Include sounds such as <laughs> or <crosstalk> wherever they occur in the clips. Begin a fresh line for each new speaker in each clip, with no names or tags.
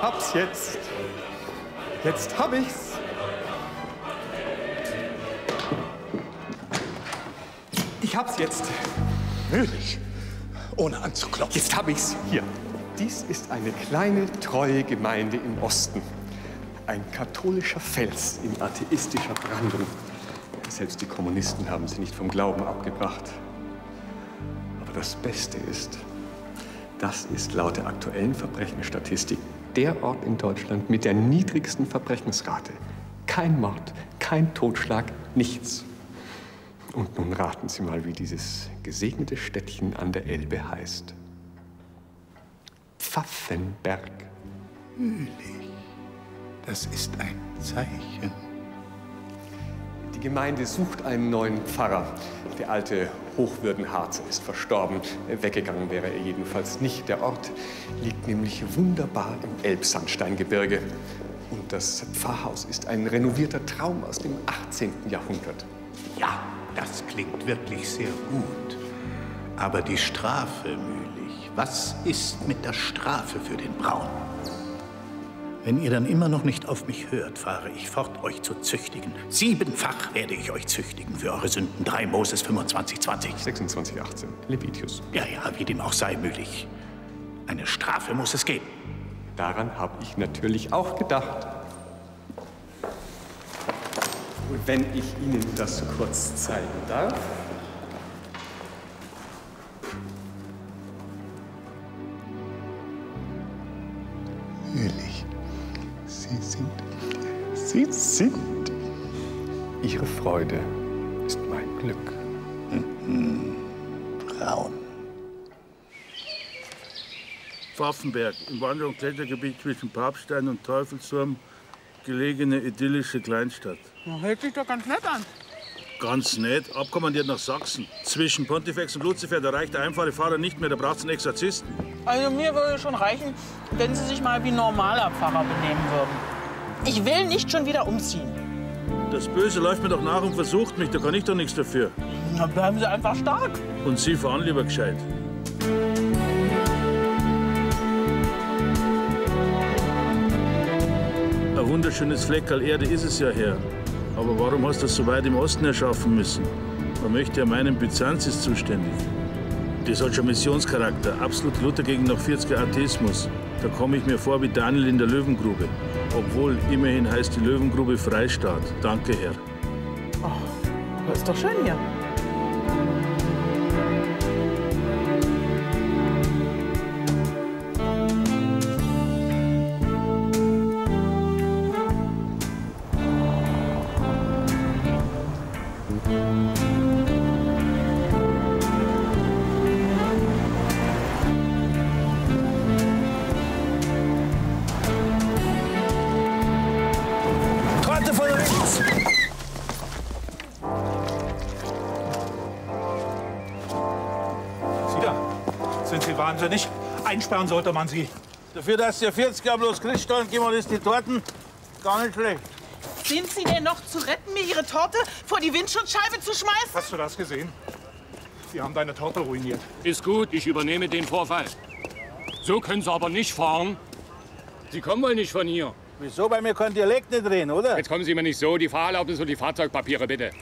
hab's jetzt. Jetzt hab ich's. Ich hab's jetzt.
Möglich. Ohne anzuklopfen.
Jetzt hab ich's. Hier. Dies ist eine kleine, treue Gemeinde im Osten. Ein katholischer Fels in atheistischer Brandung. Selbst die Kommunisten haben sie nicht vom Glauben abgebracht. Aber das Beste ist, das ist laut der aktuellen Verbrechensstatistik der Ort in Deutschland mit der niedrigsten Verbrechensrate. Kein Mord, kein Totschlag, nichts. Und nun raten Sie mal, wie dieses gesegnete Städtchen an der Elbe heißt. Pfaffenberg.
Natürlich. Das ist ein Zeichen.
Die Gemeinde sucht einen neuen Pfarrer. Der alte Hochwürdenharzer ist verstorben. Weggegangen wäre er jedenfalls nicht. Der Ort liegt nämlich wunderbar im Elbsandsteingebirge. Und das Pfarrhaus ist ein renovierter Traum aus dem 18. Jahrhundert.
Ja, das klingt wirklich sehr gut. Aber die Strafe, Mühlich, was ist mit der Strafe für den Braun? Wenn ihr dann immer noch nicht auf mich hört, fahre ich fort, euch zu züchtigen. Siebenfach werde ich euch züchtigen für eure Sünden. 3 Moses 25, 20.
26, 18. Levitius.
Ja, ja, wie dem auch sei, Mühlich. Eine Strafe muss es geben.
Daran habe ich natürlich auch gedacht. Und wenn ich Ihnen das kurz zeigen darf.
Mühlich, Sie sind. Sie sind.
Ihre Freude ist mein Glück.
Braun.
Pfaffenberg, im Wander- und Klettergebiet zwischen Papstein und Teufelsturm, gelegene idyllische Kleinstadt.
Hört sich doch ganz nett an.
Ganz nett, abkommandiert nach Sachsen. Zwischen Pontifex und Luzifer, da reicht der einfache Fahrer nicht mehr, da braucht's einen Exorzisten.
Also mir würde schon reichen, wenn Sie sich mal wie normaler Pfarrer benehmen würden. Ich will nicht schon wieder umziehen.
Das Böse läuft mir doch nach und versucht mich, da kann ich doch nichts dafür.
Na, bleiben Sie einfach stark.
Und Sie fahren lieber gescheit. Ein wunderschönes Fleckerl Erde ist es ja her. Aber warum hast du das so weit im Osten erschaffen müssen? Man möchte ja meinen, Byzanz ist zuständig. Das hat schon Missionscharakter. Absolut Luther gegen noch 40er Atheismus. Da komme ich mir vor wie Daniel in der Löwengrube. Obwohl, immerhin heißt die Löwengrube Freistaat. Danke, Herr.
Das ist doch schön hier.
Einsperren sollte man Sie.
Dafür, dass der 40er bloß Christstollen geben und ist die Torten gar nicht schlecht.
Sind Sie denn noch zu retten, mir Ihre Torte vor die Windschutzscheibe zu schmeißen?
Hast du das gesehen? Sie haben deine Torte ruiniert.
Ist gut, ich übernehme den Vorfall. So können Sie aber nicht fahren. Sie kommen wohl nicht von hier.
Wieso? Bei mir kann Dialekt nicht reden, oder?
Jetzt kommen Sie mir nicht so. Die Fahrerlaubnis und die Fahrzeugpapiere, bitte.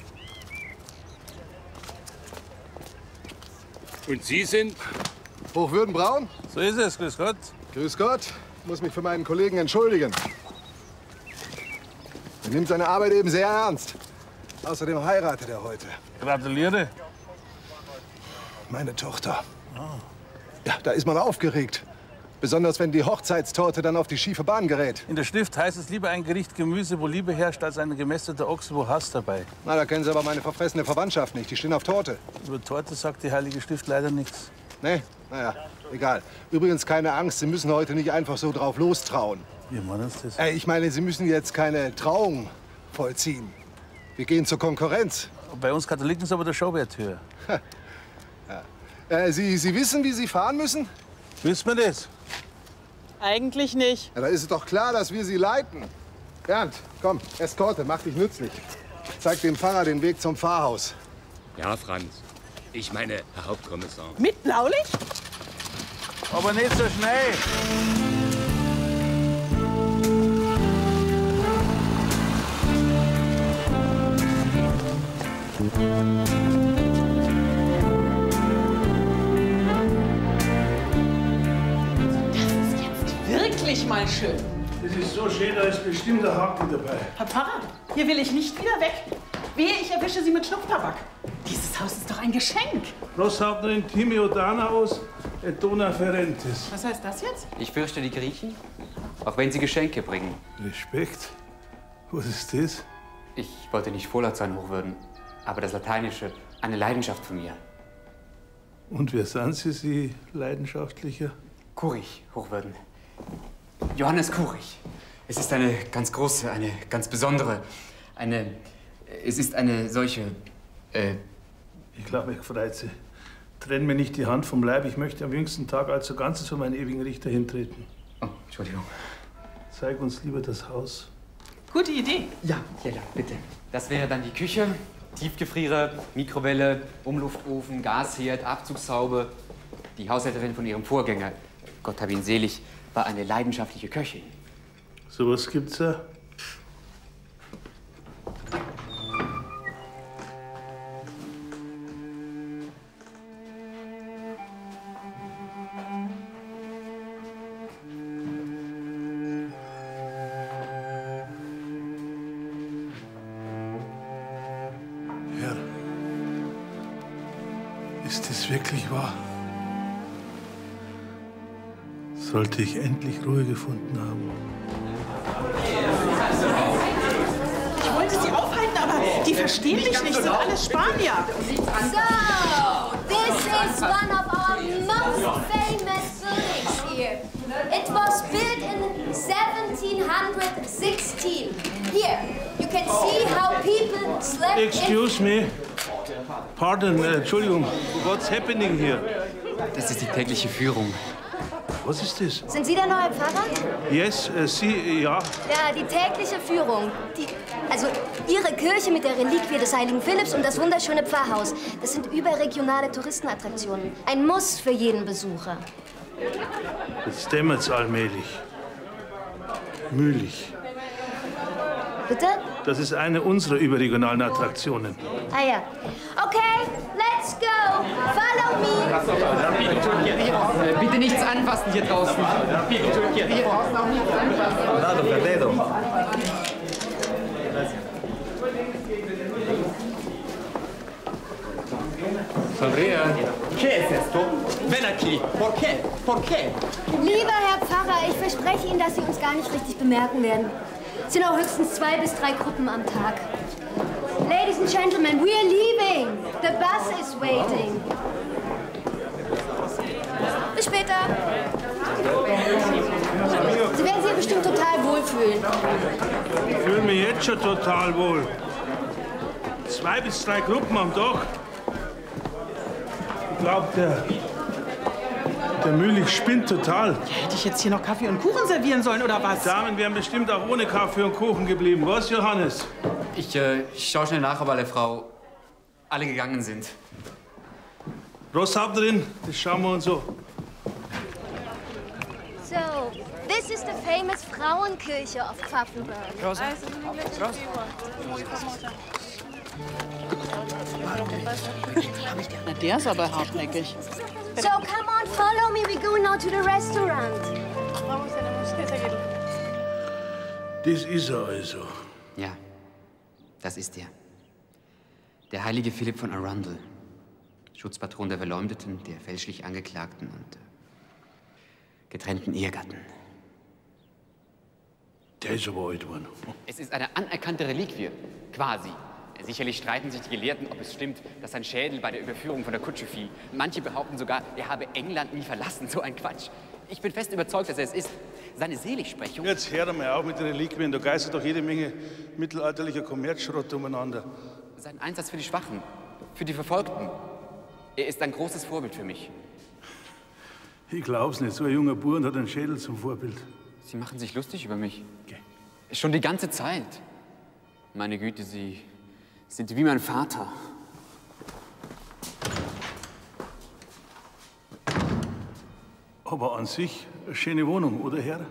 Und Sie sind?
Hochwürdenbraun?
So ist es, grüß Gott.
Grüß Gott. Ich muss mich für meinen Kollegen entschuldigen. Er nimmt seine Arbeit eben sehr ernst. Außerdem heiratet er heute.
Gratuliere.
Meine Tochter. Ja, da ist man aufgeregt. Besonders wenn die Hochzeitstorte dann auf die schiefe Bahn gerät.
In der Schrift heißt es lieber ein Gericht Gemüse, wo Liebe herrscht, als ein gemästeter Ochse, wo Hass dabei.
Na, da kennen Sie aber meine verfressene Verwandtschaft nicht. Die stehen auf Torte.
Über Torte sagt die Heilige Schrift leider nichts.
Nee, naja, egal. Übrigens keine Angst, Sie müssen heute nicht einfach so drauf lostrauen.
Wie meinen Sie das?
Äh, ich meine, Sie müssen jetzt keine Trauung vollziehen. Wir gehen zur Konkurrenz.
Bei uns Katholiken ist aber der Schauwert höher.
Äh, Sie, Sie wissen, wie Sie fahren müssen?
Wissen wir das?
Eigentlich nicht.
Ja, da ist es doch klar, dass wir Sie leiten. Bernd, komm, Eskorte, mach dich nützlich. Zeig dem Pfarrer den Weg zum Pfarrhaus.
Ja, Franz. Ich meine, Herr Hauptkommissar.
Mit Blaulicht?
Aber nicht so schnell.
Das ist jetzt wirklich mal schön.
Das ist so schön, da ist bestimmt der Haken dabei.
Herr Pfarrer, hier will ich nicht wieder weg. Wehe, ich erwische Sie mit Schnupftabak. Dieses Haus ist doch ein Geschenk.
Großhauptnerin Timio Danaus et Dona Ferentes.
Was heißt das jetzt?
Ich fürchte die Griechen, auch wenn sie Geschenke bringen.
Respekt. Was ist das?
Ich wollte nicht vorlaut sein, Hochwürden, aber das Lateinische, eine Leidenschaft von mir.
Und wer sind Sie, Sie leidenschaftlicher?
Kurich, Hochwürden. Johannes Kurich. Es ist eine ganz große, eine ganz besondere, eine. Es ist eine solche. Äh,
Ich glaube, ich freut Sie. Trenn mir nicht die Hand vom Leib. Ich möchte am jüngsten Tag als Ganzes vor meinen ewigen Richter hintreten.
oh, Entschuldigung.
Zeig uns lieber das Haus.
Gute Idee.
Ja, ja, ja, bitte. Das wäre dann die Küche, Tiefgefrierer, Mikrowelle, Umluftofen, Gasherd, Abzugshaube. Die Haushälterin von ihrem Vorgänger, Gott hab ihn selig, war eine leidenschaftliche Köchin.
Sowas gibt's ja. Sollte ich endlich Ruhe gefunden haben?
Ich wollte Sie aufhalten, aber die verstehen mich nicht. Sind alles Spanier.
So, this is one of our most famous buildings here. It was built in 1716. Here, you can see how people slept in.
Excuse me. Pardon, äh, Entschuldigung. What's happening here?
Das ist die tägliche Führung.
Was ist das?
Sind Sie der neue Pfarrer?
Yes, äh, Sie, ja.
Ja, die tägliche Führung. Die, also Ihre Kirche mit der Reliquie des heiligen Philipps und das wunderschöne Pfarrhaus. Das sind überregionale Touristenattraktionen. Ein Muss für jeden Besucher.
Jetzt dämmert's allmählich. Mühlich.
Bitte?
Das ist eine unserer überregionalen Attraktionen.
Ah ja. Okay, let's go. Follow me.
Bitte nichts anfassen hier draußen. Andrea.
¿Qué es esto? Ven aquí. ¿Por qué? ¿Por qué?
Lieber Herr Pfarrer, ich verspreche Ihnen, dass Sie uns gar nicht richtig bemerken werden. Es sind auch höchstens zwei bis drei Gruppen am Tag. Ladies and Gentlemen, we are leaving. The bus is waiting. Bis später. Sie werden sich bestimmt total wohlfühlen.
Ich fühle mich jetzt schon total wohl. Zwei bis drei Gruppen am Tag. Ich glaube, der, der Mühlich spinnt total.
Hätte ich jetzt hier noch Kaffee und Kuchen servieren sollen oder was?
Damen wären bestimmt auch ohne Kaffee und Kuchen geblieben. Was, Johannes?
Ich, äh, ich schaue schnell nach, ob alle Frau alle gegangen sind.
Großhaupterin, das schauen wir uns so.
So, this is the famous Frauenkirche of Pfaffenberg.
Na, der ist aber hartnäckig.
So, come on, follow me. We're going now to the restaurant.
Das ist er also.
Ja, das ist er. Der heilige Philipp von Arundel. Schutzpatron der Verleumdeten, der fälschlich Angeklagten und äh, getrennten Ehegatten.
Der ist aber alt geworden.
Es ist eine anerkannte Reliquie, quasi. Sicherlich streiten sich die Gelehrten, ob es stimmt, dass sein Schädel bei der Überführung von der Kutsche fiel. Manche behaupten sogar, er habe England nie verlassen. So ein Quatsch. Ich bin fest überzeugt, dass er es ist. Seine Seligsprechung.
Jetzt hör doch mal auf mit den Reliquien. Da geistert doch jede Menge mittelalterlicher Kommerzschrott umeinander.
Sein Einsatz für die Schwachen, für die Verfolgten. Er ist ein großes Vorbild für mich.
Ich glaub's nicht. So ein junger Bub hat einen Schädel zum Vorbild.
Sie machen sich lustig über mich. Schon die ganze Zeit. Meine Güte, Sie sind wie mein Vater.
Aber an sich schöne Wohnung, oder Herr?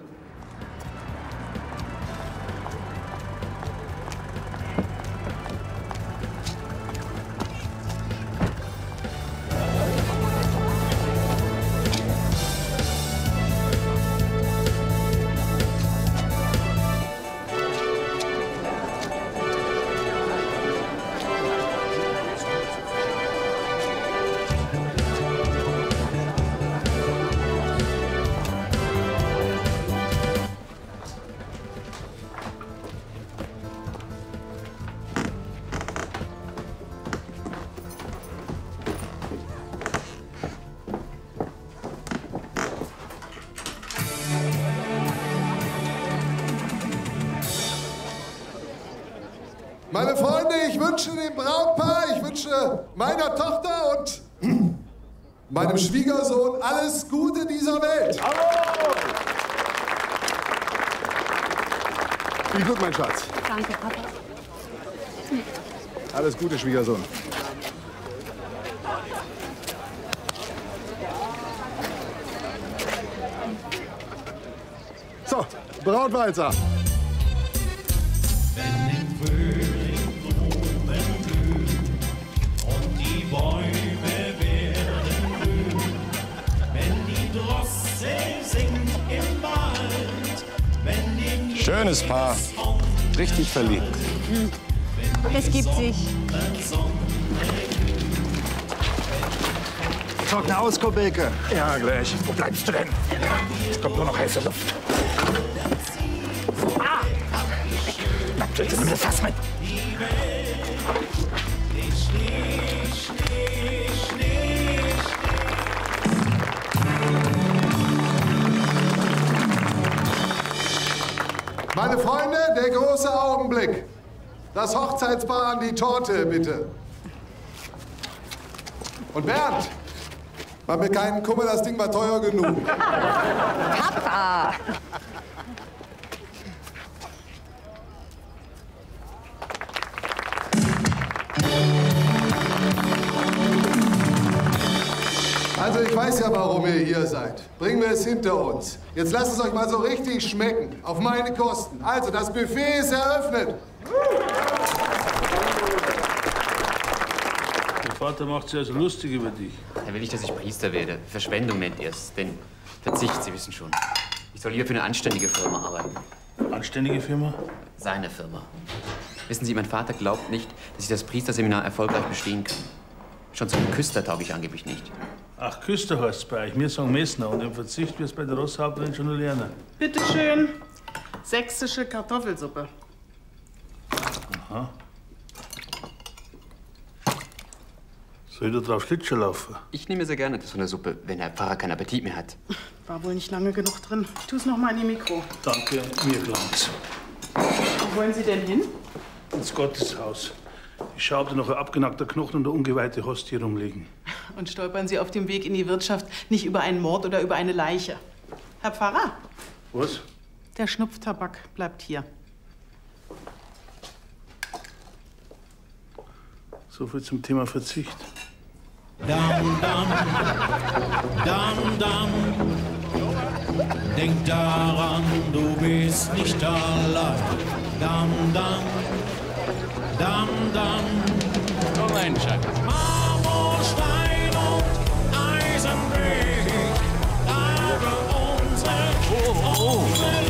Viel gut, mein Schatz.
Danke, Papa.
Alles Gute, Schwiegersohn. So, Brautwalzer. Schönes Paar. Richtig verliebt.
Es gibt sich.
Trockne aus, Kobeke.
Ja, gleich. Wo bleibst du denn? Es kommt nur noch heiße Luft. Ah! Na, bitte, nimm das Fass mit.
Der große Augenblick. Das Hochzeitspaar an die Torte, bitte. Und Bernd, mach mir keinen Kummer, das Ding war teuer genug.
Papa!
Hinter uns. Jetzt lasst es euch mal so richtig schmecken. Auf meine Kosten. Also, das Buffet ist eröffnet.
Der Vater macht sich also lustig über dich.
Er will nicht, dass ich Priester werde. Verschwendung nennt ihr es. Denn Verzicht, Sie wissen schon. Ich soll lieber für eine anständige Firma arbeiten.
Anständige Firma?
Seine Firma. Wissen Sie, mein Vater glaubt nicht, dass ich das Priesterseminar erfolgreich bestehen kann. Schon zum Küster tauge ich angeblich nicht.
Ach, Küster heißt's bei euch. Wir sagen Messner. Und im Verzicht wirst bei der Rosshaupterin schon lernen.
Bitte schön. Sächsische Kartoffelsuppe.
Aha. Soll ich da drauf Schlittschuh laufen?
Ich nehme sehr gerne das von der Suppe, wenn Herr Pfarrer keinen Appetit mehr hat.
War wohl nicht lange genug drin. Ich tu's noch mal in die Mikro.
Danke, mir gelangt's.
Wo wollen Sie denn hin?
Ins Gotteshaus. Ich schau, ob da noch ein abgenackter Knochen und eine ungeweihte Hostie rumliegen.
Und stolpern Sie auf dem Weg in die Wirtschaft nicht über einen Mord oder über eine Leiche. Herr Pfarrer,
Was?
der Schnupftabak bleibt hier.
So viel zum Thema Verzicht.
Dam, dam, dam, dam. Denk daran, du bist nicht allein. Dam, dam, dam, dam.
Oh, mein Schatz.
Marmor, Stein und Eisenweg. Aber unsere, unsere Liebe nicht.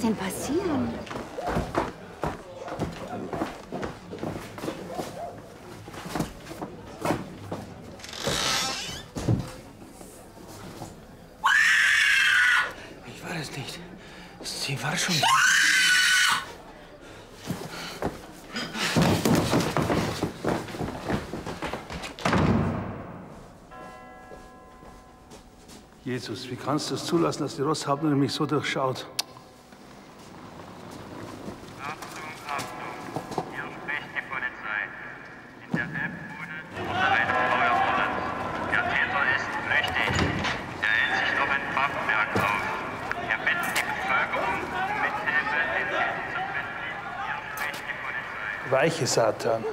Sowas denn passieren?
Ich war es nicht. Sie war schon.
Jesus, wie kannst du es zulassen, dass die Rosshauptnerin mich so durchschaut?
Der Täter ist flüchtig. Er hält sich noch in Papenberg auf. Er bittet die Bevölkerung um Mithilfe, den Täter zu finden. Hier spricht die
Weiche Satan.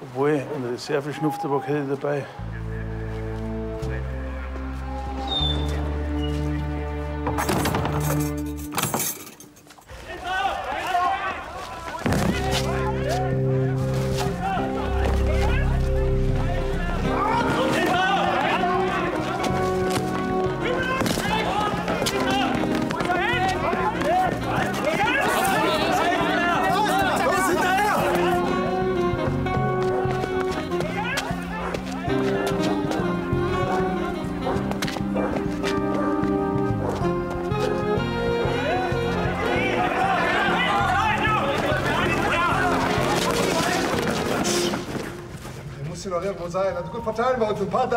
Obwohl, ein Reserve-Schnupftabak hätte ich dabei.
Sein. Also gut, verteilen wir uns. Ein paar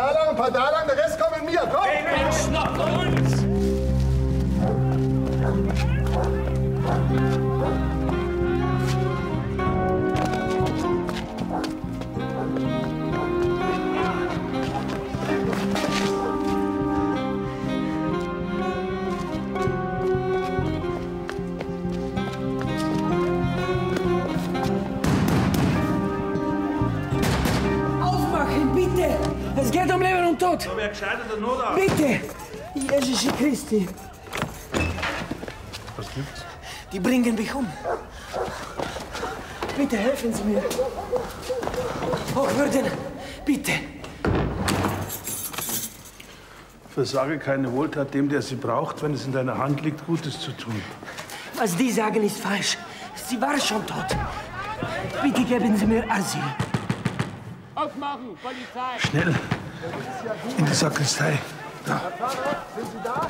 Tod!
wer gescheitert der Notarzt?
Bitte! Jesus Christi!
Was gibt's?
Die bringen mich um. Bitte helfen Sie mir. Hochwürden, bitte.
Versage keine Wohltat dem, der sie braucht, wenn es in deiner Hand liegt, Gutes zu tun.
Was die sagen, ist falsch. Sie war schon tot. Bitte geben Sie mir Asyl.
Aufmachen, Polizei!
Schnell! In die Sakristei. Da.
Sind Sie da?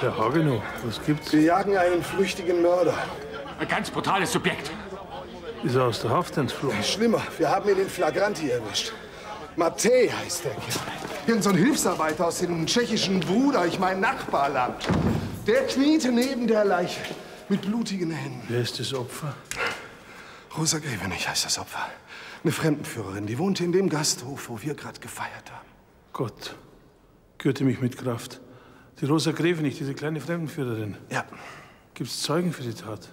Herr Hagenow, was gibt's?
Wir jagen einen flüchtigen Mörder.
Ein ganz brutales Subjekt.
Ist er aus der Haft entflohen?
Schlimmer, wir haben ihn in Flagranti erwischt. Matej heißt der Kerl. Irgend so ein Hilfsarbeiter aus dem tschechischen Bruder, ich mein Nachbarland. Der kniete neben der Leiche mit blutigen Händen.
Wer ist das Opfer?
Rosa Grevenich heißt das Opfer. Eine Fremdenführerin, die wohnte in dem Gasthof, wo wir gerade gefeiert haben.
Gott, gürte mich mit Kraft. Die Rosa Grevenich, diese kleine Fremdenführerin.
Ja.
Gibt's Zeugen für die Tat?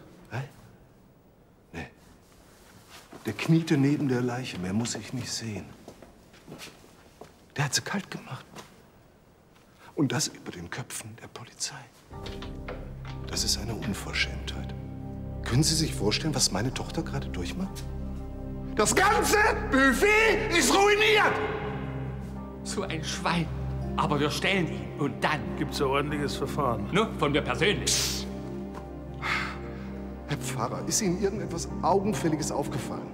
Der kniete neben der Leiche, mehr muss ich nicht sehen. Der hat sie kalt gemacht. Und das über den Köpfen der Polizei. Das ist eine Unverschämtheit. Können Sie sich vorstellen, was meine Tochter gerade durchmacht? Das ganze Buffet ist ruiniert!
So ein Schwein. Aber wir stellen ihn. Und dann.
Gibt's ein ordentliches Verfahren?
Nur von mir persönlich.
Herr Pfarrer, ist Ihnen irgendetwas Augenfälliges aufgefallen?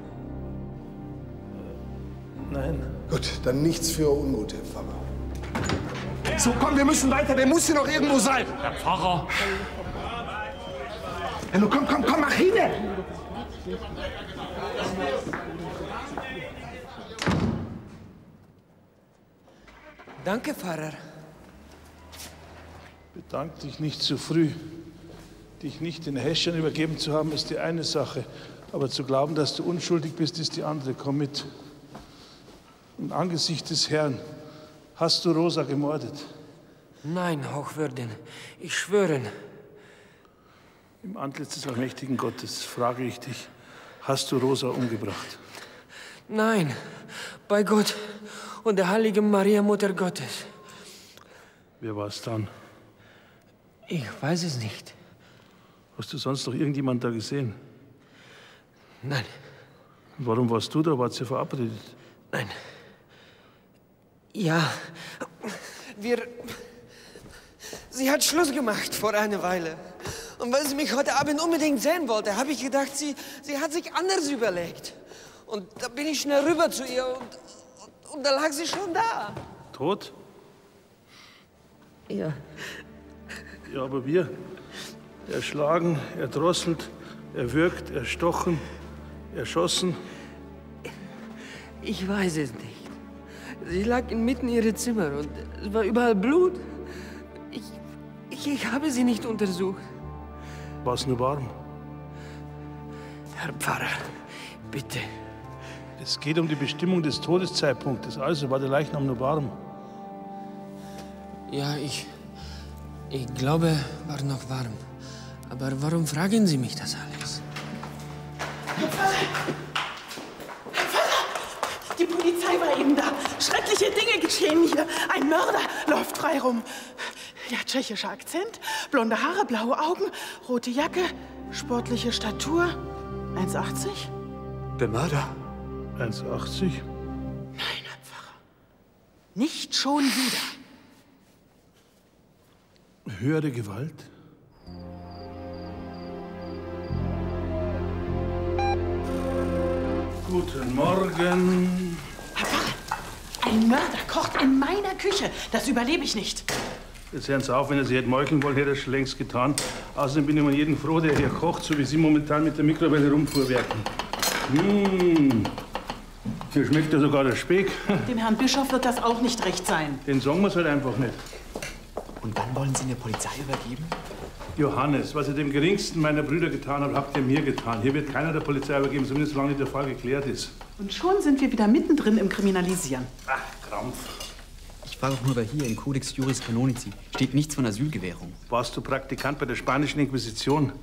Nein.
Gut, dann nichts für Unmut, Herr Pfarrer. So, komm, wir müssen weiter. Der muss hier noch irgendwo sein.
Herr Pfarrer.
Hallo, komm, komm, komm, mach hin!
Danke, Pfarrer.
Bedank dich nicht zu früh. Dich nicht den Häschern übergeben zu haben, ist die eine Sache. Aber zu glauben, dass du unschuldig bist, ist die andere. Komm mit. Im Angesicht des Herrn hast du Rosa gemordet.
Nein, Hochwürden, ich schwöre.
Im Antlitz des allmächtigen Gottes frage ich dich, hast du Rosa umgebracht?
Nein, bei Gott und der heiligen Maria, Mutter Gottes.
Wer war es dann?
Ich weiß es nicht.
Hast du sonst noch irgendjemand da gesehen?
Nein.
Und warum warst du da? Wart ihr verabredet?
Nein. Ja, wir. Sie hat Schluss gemacht vor einer Weile. Und weil sie mich heute Abend unbedingt sehen wollte, habe ich gedacht, sie, sie hat sich anders überlegt. Und da bin ich schnell rüber zu ihr und, und, und da lag sie schon da.
Tot?
Ja.
Ja, aber wir. Erschlagen, erdrosselt, erwürgt, erstochen, erschossen.
Ich weiß es nicht. Sie lag inmitten ihrer Zimmer und es war überall Blut. Ich, ich, ich habe sie nicht untersucht.
War es nur warm?
Herr Pfarrer, bitte.
Es geht um die Bestimmung des Todeszeitpunktes. Also war der Leichnam nur warm.
Ja, ich. Ich glaube, war noch warm. Aber warum fragen Sie mich das alles?
Die Polizei war eben da. Schreckliche Dinge geschehen hier. Ein Mörder läuft frei rum. Ja, tschechischer Akzent, blonde Haare, blaue Augen, rote Jacke, sportliche Statur. 1,80?
Der Mörder?
1,80?
Nicht schon wieder.
Höhere Gewalt? Guten Morgen.
Ein Mörder kocht in meiner Küche. Das überlebe ich nicht.
Jetzt hören Sie auf, wenn er Sie hätte meucheln wollen, hätte er es schon längst getan. Außerdem bin ich um jeden froh, der hier kocht, so wie Sie momentan mit der Mikrowelle rumfuhrwerken. Mmh. Hier schmeckt ja sogar der Speck. <laughs>
Dem Herrn Bischof wird das auch nicht recht sein.
Den sagen wir halt einfach nicht.
Und dann wollen Sie eine Polizei übergeben?
Johannes, was ihr dem geringsten meiner Brüder getan habt, habt ihr mir getan. Hier wird keiner der Polizei übergeben, zumindest solange nicht der Fall geklärt ist.
Und schon sind wir wieder mittendrin im Kriminalisieren.
Ach, Krampf.
Ich frage auch nur, weil hier im Codex Juris Canonici steht nichts von Asylgewährung.
Warst du Praktikant bei der spanischen Inquisition?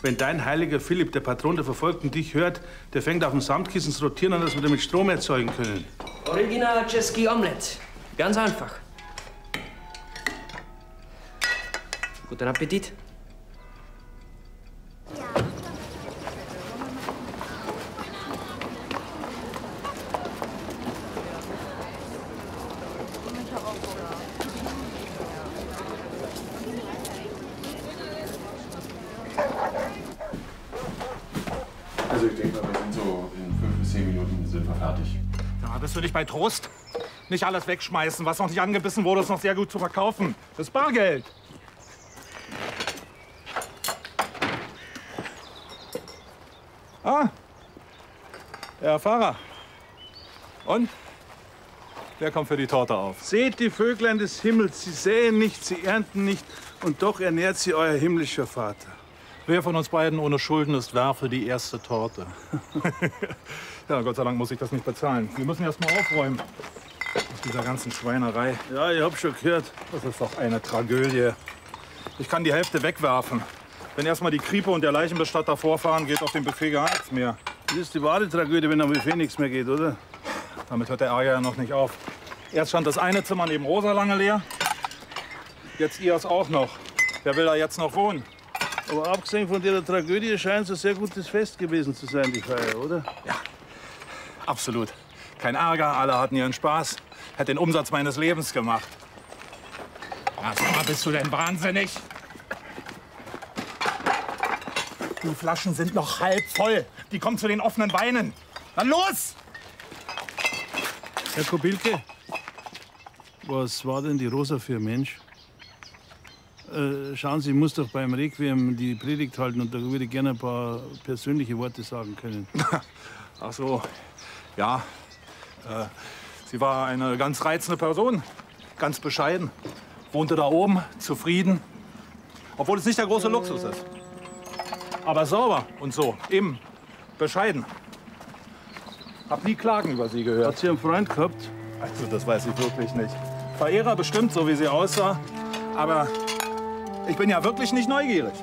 Wenn dein heiliger Philipp, der Patron der Verfolgten, dich hört, der fängt auf dem Samtkissen zu rotieren an, dass wir damit Strom erzeugen können.
Original Czeski Omelette. Ganz einfach. Guten Appetit.
Nicht bei Trost? Nicht alles wegschmeißen. Was noch nicht angebissen wurde, ist noch sehr gut zu verkaufen. Das Bargeld. Ah, Herr Fahrer. Und? Wer kommt für die Torte auf?
Seht die Vöglein des Himmels, sie säen nicht, sie ernten nicht, und doch ernährt sie euer himmlischer Vater.
Wer von uns beiden ohne Schulden ist, werfe die erste Torte. <laughs> ja, Gott sei Dank muss ich das nicht bezahlen. Wir müssen erst mal aufräumen. Aus dieser ganzen Schweinerei.
Ja, ich hab schon gehört.
Das ist doch eine Tragödie. Ich kann die Hälfte wegwerfen. Wenn erst mal die Kripo und der Leichenbestatter vorfahren, geht auf dem Buffet gar nichts mehr.
Das ist die wahre Tragödie, wenn am Buffet nichts mehr geht, oder?
Damit hört der Ärger ja noch nicht auf. Erst stand das eine Zimmer neben Rosa lange leer. Jetzt ihr es auch noch. Wer will da jetzt noch wohnen?
Aber abgesehen von der Tragödie scheint es ein sehr gutes Fest gewesen zu sein, die Feier, oder?
Ja, absolut. Kein Ärger, alle hatten ihren Spaß. Hat den Umsatz meines Lebens gemacht. Sag mal, bist du denn wahnsinnig? Die Flaschen sind noch halb voll. Die kommen zu den offenen Beinen. Dann los!
Herr Kobilke, was war denn die Rosa für ein Mensch? Äh, schauen Sie, ich muss doch beim Requiem die Predigt halten und da würde ich gerne ein paar persönliche Worte sagen können. <laughs>
Ach so, ja. Äh, sie war eine ganz reizende Person. Ganz bescheiden. Wohnte da oben, zufrieden. Obwohl es nicht der große Luxus ist. Aber sauber und so. Eben. Bescheiden. Hab nie Klagen über sie gehört.
Hat sie einen Freund gehabt?
Also, das weiß ich wirklich nicht. Verehrer bestimmt, so wie sie aussah. Aber ich bin ja wirklich nicht neugierig.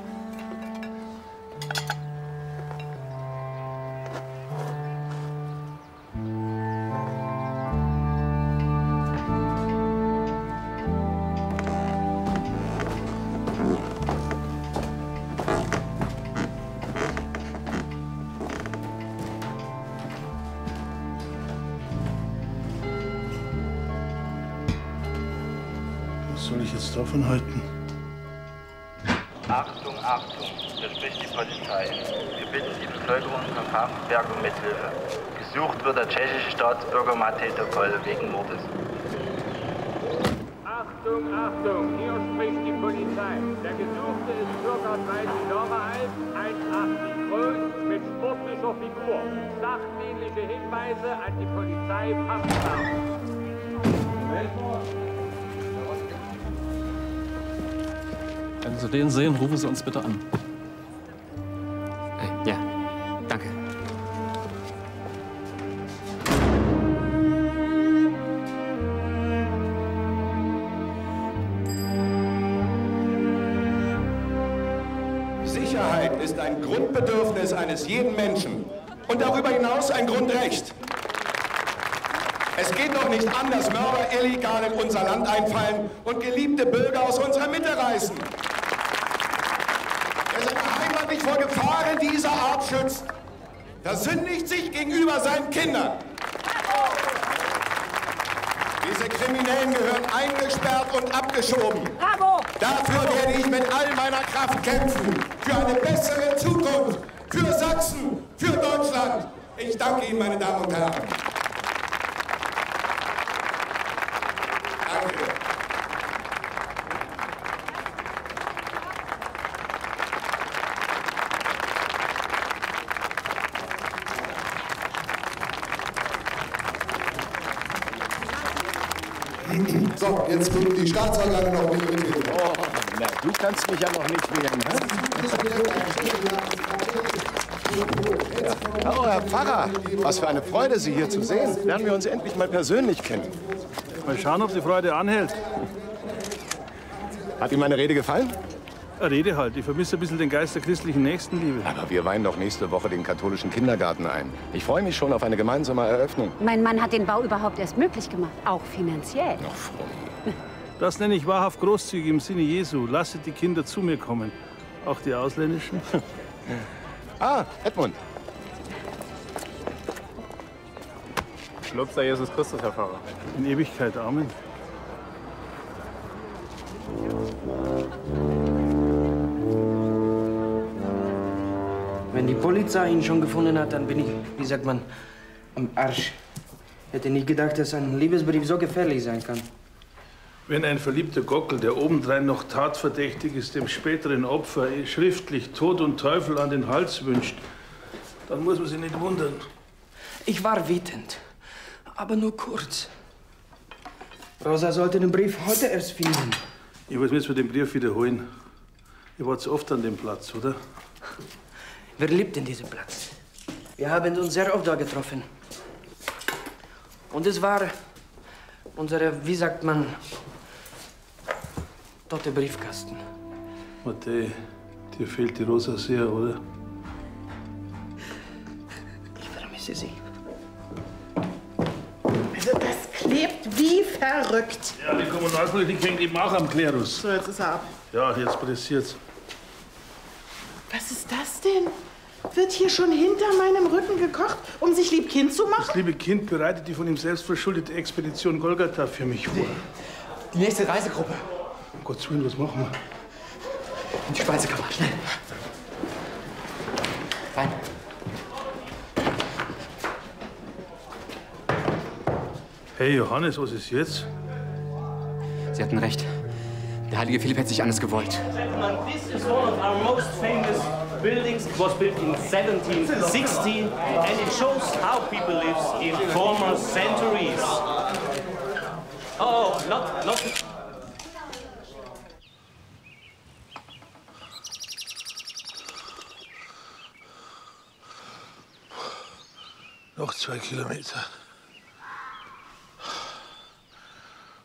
Achtung, Achtung, hier spricht die Polizei. Wir bitten die Bevölkerung von Hafenberg um Mithilfe. Gesucht wird der tschechische Staatsbürger Matej Topol wegen Mordes.
Achtung, Achtung, hier spricht die Polizei. Der Gesuchte ist ca. 30 Jahre alt, 1,80 groß, mit sportlicher Figur. Sachdienliche Hinweise an die Polizei Paffenberg.
Wenn Sie den sehen, rufen Sie uns bitte an.
Äh, ja, danke.
Sicherheit ist ein Grundbedürfnis eines jeden Menschen und darüber hinaus ein Grundrecht. Es geht doch nicht an, dass Mörder illegal in unser Land einfallen und geliebte Bürger aus unserer Mitte reißen. Wer seine Heimat nicht dieser Art schützt, versündigt sich gegenüber seinen Kindern. Diese Kriminellen gehören eingesperrt und abgeschoben.
Bravo!
Dafür werde ich mit all meiner Kraft kämpfen. Für eine bessere Zukunft. Für Sachsen. Für Deutschland. Ich danke Ihnen, meine Damen und Herren. Danke. So, jetzt kommt die Staatsanlage noch mit mit.
Oh, na, kannst mich ja noch nicht wehren, ne? Hallo, Herr Pfarrer. Was für eine Freude, Sie hier zu sehen. Lernen wir uns endlich mal persönlich kennen.
Mal schauen, ob die Freude anhält.
Hat Ihnen meine Rede gefallen?
Eine Rede halt. Ich vermisse ein bisschen den Geist der christlichen Nächstenliebe.
Aber wir weihen doch nächste Woche den katholischen Kindergarten ein. Ich freue mich schon auf eine gemeinsame Eröffnung.
Mein Mann hat den Bau überhaupt erst möglich gemacht, auch finanziell.
Das nenne ich wahrhaft großzügig im Sinne Jesu. Lasset die Kinder zu mir kommen. Auch die ausländischen. <laughs>
ah, Edmund.
Lob sei Jesus Christus, Herr Pfarrer.
In Ewigkeit. Amen.
Wenn die Polizei ihn schon gefunden hat, dann bin ich, wie sagt man, am Arsch. Hätte nicht gedacht, dass ein Liebesbrief so gefährlich sein kann.
Wenn ein verliebter Gockel, der obendrein noch tatverdächtig ist, dem späteren Opfer schriftlich Tod und Teufel an den Hals wünscht, dann muss man sich nicht wundern.
Ich war wütend, aber nur kurz. Rosa sollte den Brief heute erst finden.
Ich muss mir jetzt den Brief wiederholen. Ihr wart so oft an dem Platz, oder?
Wer lebt in diesem Platz? Wir haben uns sehr oft da getroffen. Und es war unsere, wie sagt man, tote Briefkasten.
Matthä, dir fehlt die Rosa sehr, oder?
Ich vermisse sie.
Also das klebt wie verrückt.
Ja, die Kommunalpolitik hängt eben auch am Klerus.
So, jetzt ist er ab.
Ja, jetzt pressiert's.
Was ist das denn? Wird hier schon hinter meinem Rücken gekocht, um sich lieb Kind zu machen?
Das liebe Kind bereitet die von ihm selbst verschuldete Expedition Golgatha für mich vor.
Die nächste Reisegruppe.
Gottes Willen, was machen wir?
In die Speisekammer, schnell. Rein.
Hey Johannes, was ist jetzt?
Sie hatten recht. Der heilige Philipp hätte sich anders gewollt.
Gentlemen, this is one of our most famous buildings. It was built in 1760 and it shows how people lived in former centuries. Oh, not, not.
Noch zwei Kilometer.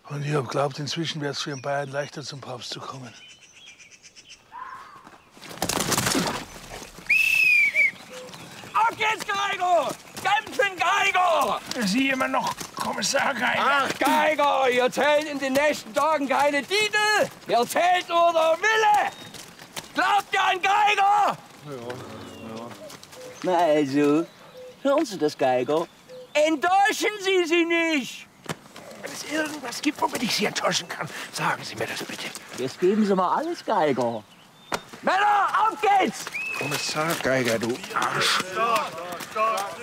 Und ich habe glaubt, inzwischen wäre es für den Bayern leichter, zum Papst zu kommen.
Auf geht's, Geiger! Kämpfen, Geiger!
Sie immer noch Kommissar Geiger.
Ach, Geiger, ihr zählt in den nächsten Tagen keine Titel! Ihr zählt nur der Wille! Glaubt ihr an Geiger?
Na also, hören Sie das, Geiger?
Enttäuschen Sie sie nicht!
Wenn es irgendwas gibt, womit ich Sie enttäuschen kann, sagen Sie mir das bitte.
Jetzt geben Sie mal alles, Geiger.
Männer, auf geht's!
Kommissar Geiger, du Arsch.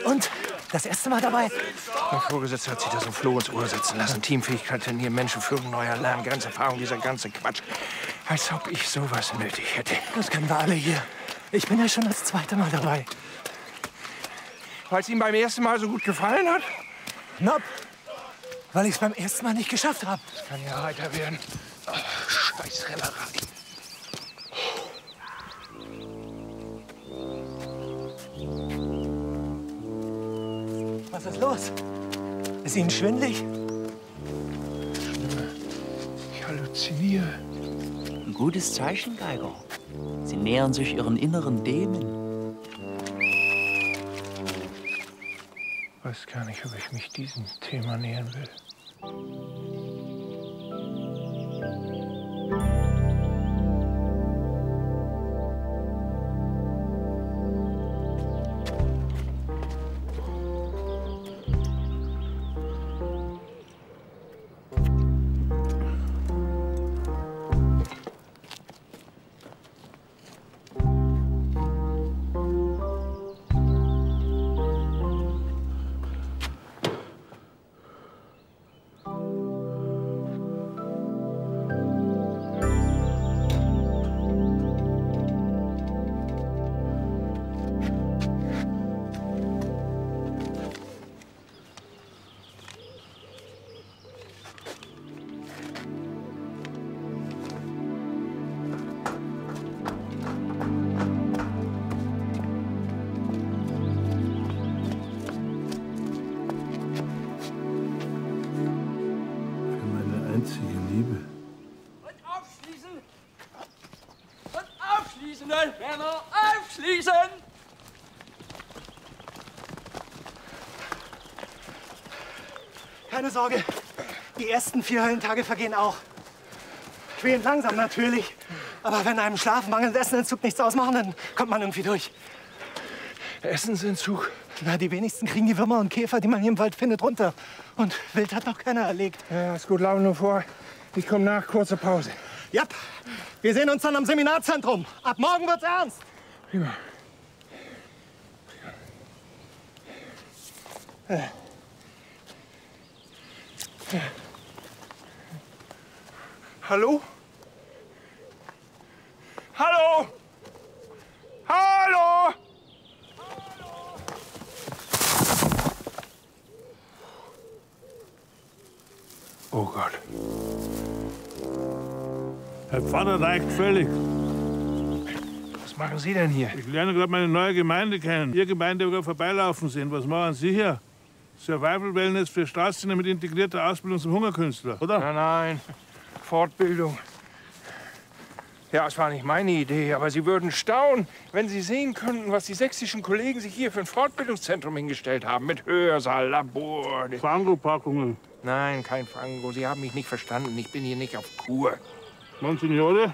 Und? Das erste Mal dabei? Mein Vorgesetzter hat sich das im Floh ins Ohr setzen lassen. Teamfähigkeit trainieren, Menschenführung, neuer Lernen, Grenzerfahrung, dieser ganze Quatsch. Als ob ich sowas nötig hätte.
Das kennen wir alle hier. Ich bin ja schon das zweite Mal dabei.
Weil es Ihnen beim ersten Mal so gut gefallen hat?
Nope. Weil ich es beim ersten Mal nicht geschafft habe.
Das kann ja weiter werden. Oh, Scheißrellerei.
Was ist los? Ist Ihnen schwindlig?
Ich halluziniere.
Ein gutes Zeichen, Geiger. Sie nähern sich Ihren inneren Dämon.
Gar nicht, ob ich mich diesem Thema nähern will. Sorge, die ersten vier Höllentage vergehen auch. Quälend langsam natürlich. Aber wenn einem Schlafmangel und Essenentzug nichts ausmachen, dann kommt man irgendwie durch. Essensentzug? Na, die wenigsten kriegen die Würmer und Käfer, die man hier im Wald findet, runter. Und Wild hat noch keiner erlegt. Ja, ist gut, laufen nur vor. Ich komme nach, kurze Pause. Ja, wir sehen uns dann am Seminarzentrum. Ab morgen wird's ernst. Prima. Hallo? Hallo? Hallo?
Oh Gott. Herr Pfarrer reicht völlig.
Was machen Sie denn hier?
Ich lerne gerade meine neue Gemeinde kennen. Ihr Gemeindebürger vorbeilaufen sehen. Was machen Sie hier? Survival Wellness für Straßkinder mit integrierter Ausbildung zum Hungerkünstler, oder?
Nein, nein. Fortbildung. Ja, es war nicht meine Idee, aber Sie würden staunen, wenn Sie sehen könnten, was die sächsischen Kollegen sich hier für ein Fortbildungszentrum hingestellt haben. Mit Hörsaal, Labor.
Fango-Packungen.
Nein, kein Fango. Sie haben mich nicht verstanden. Ich bin hier nicht auf Kur.
Monsignore?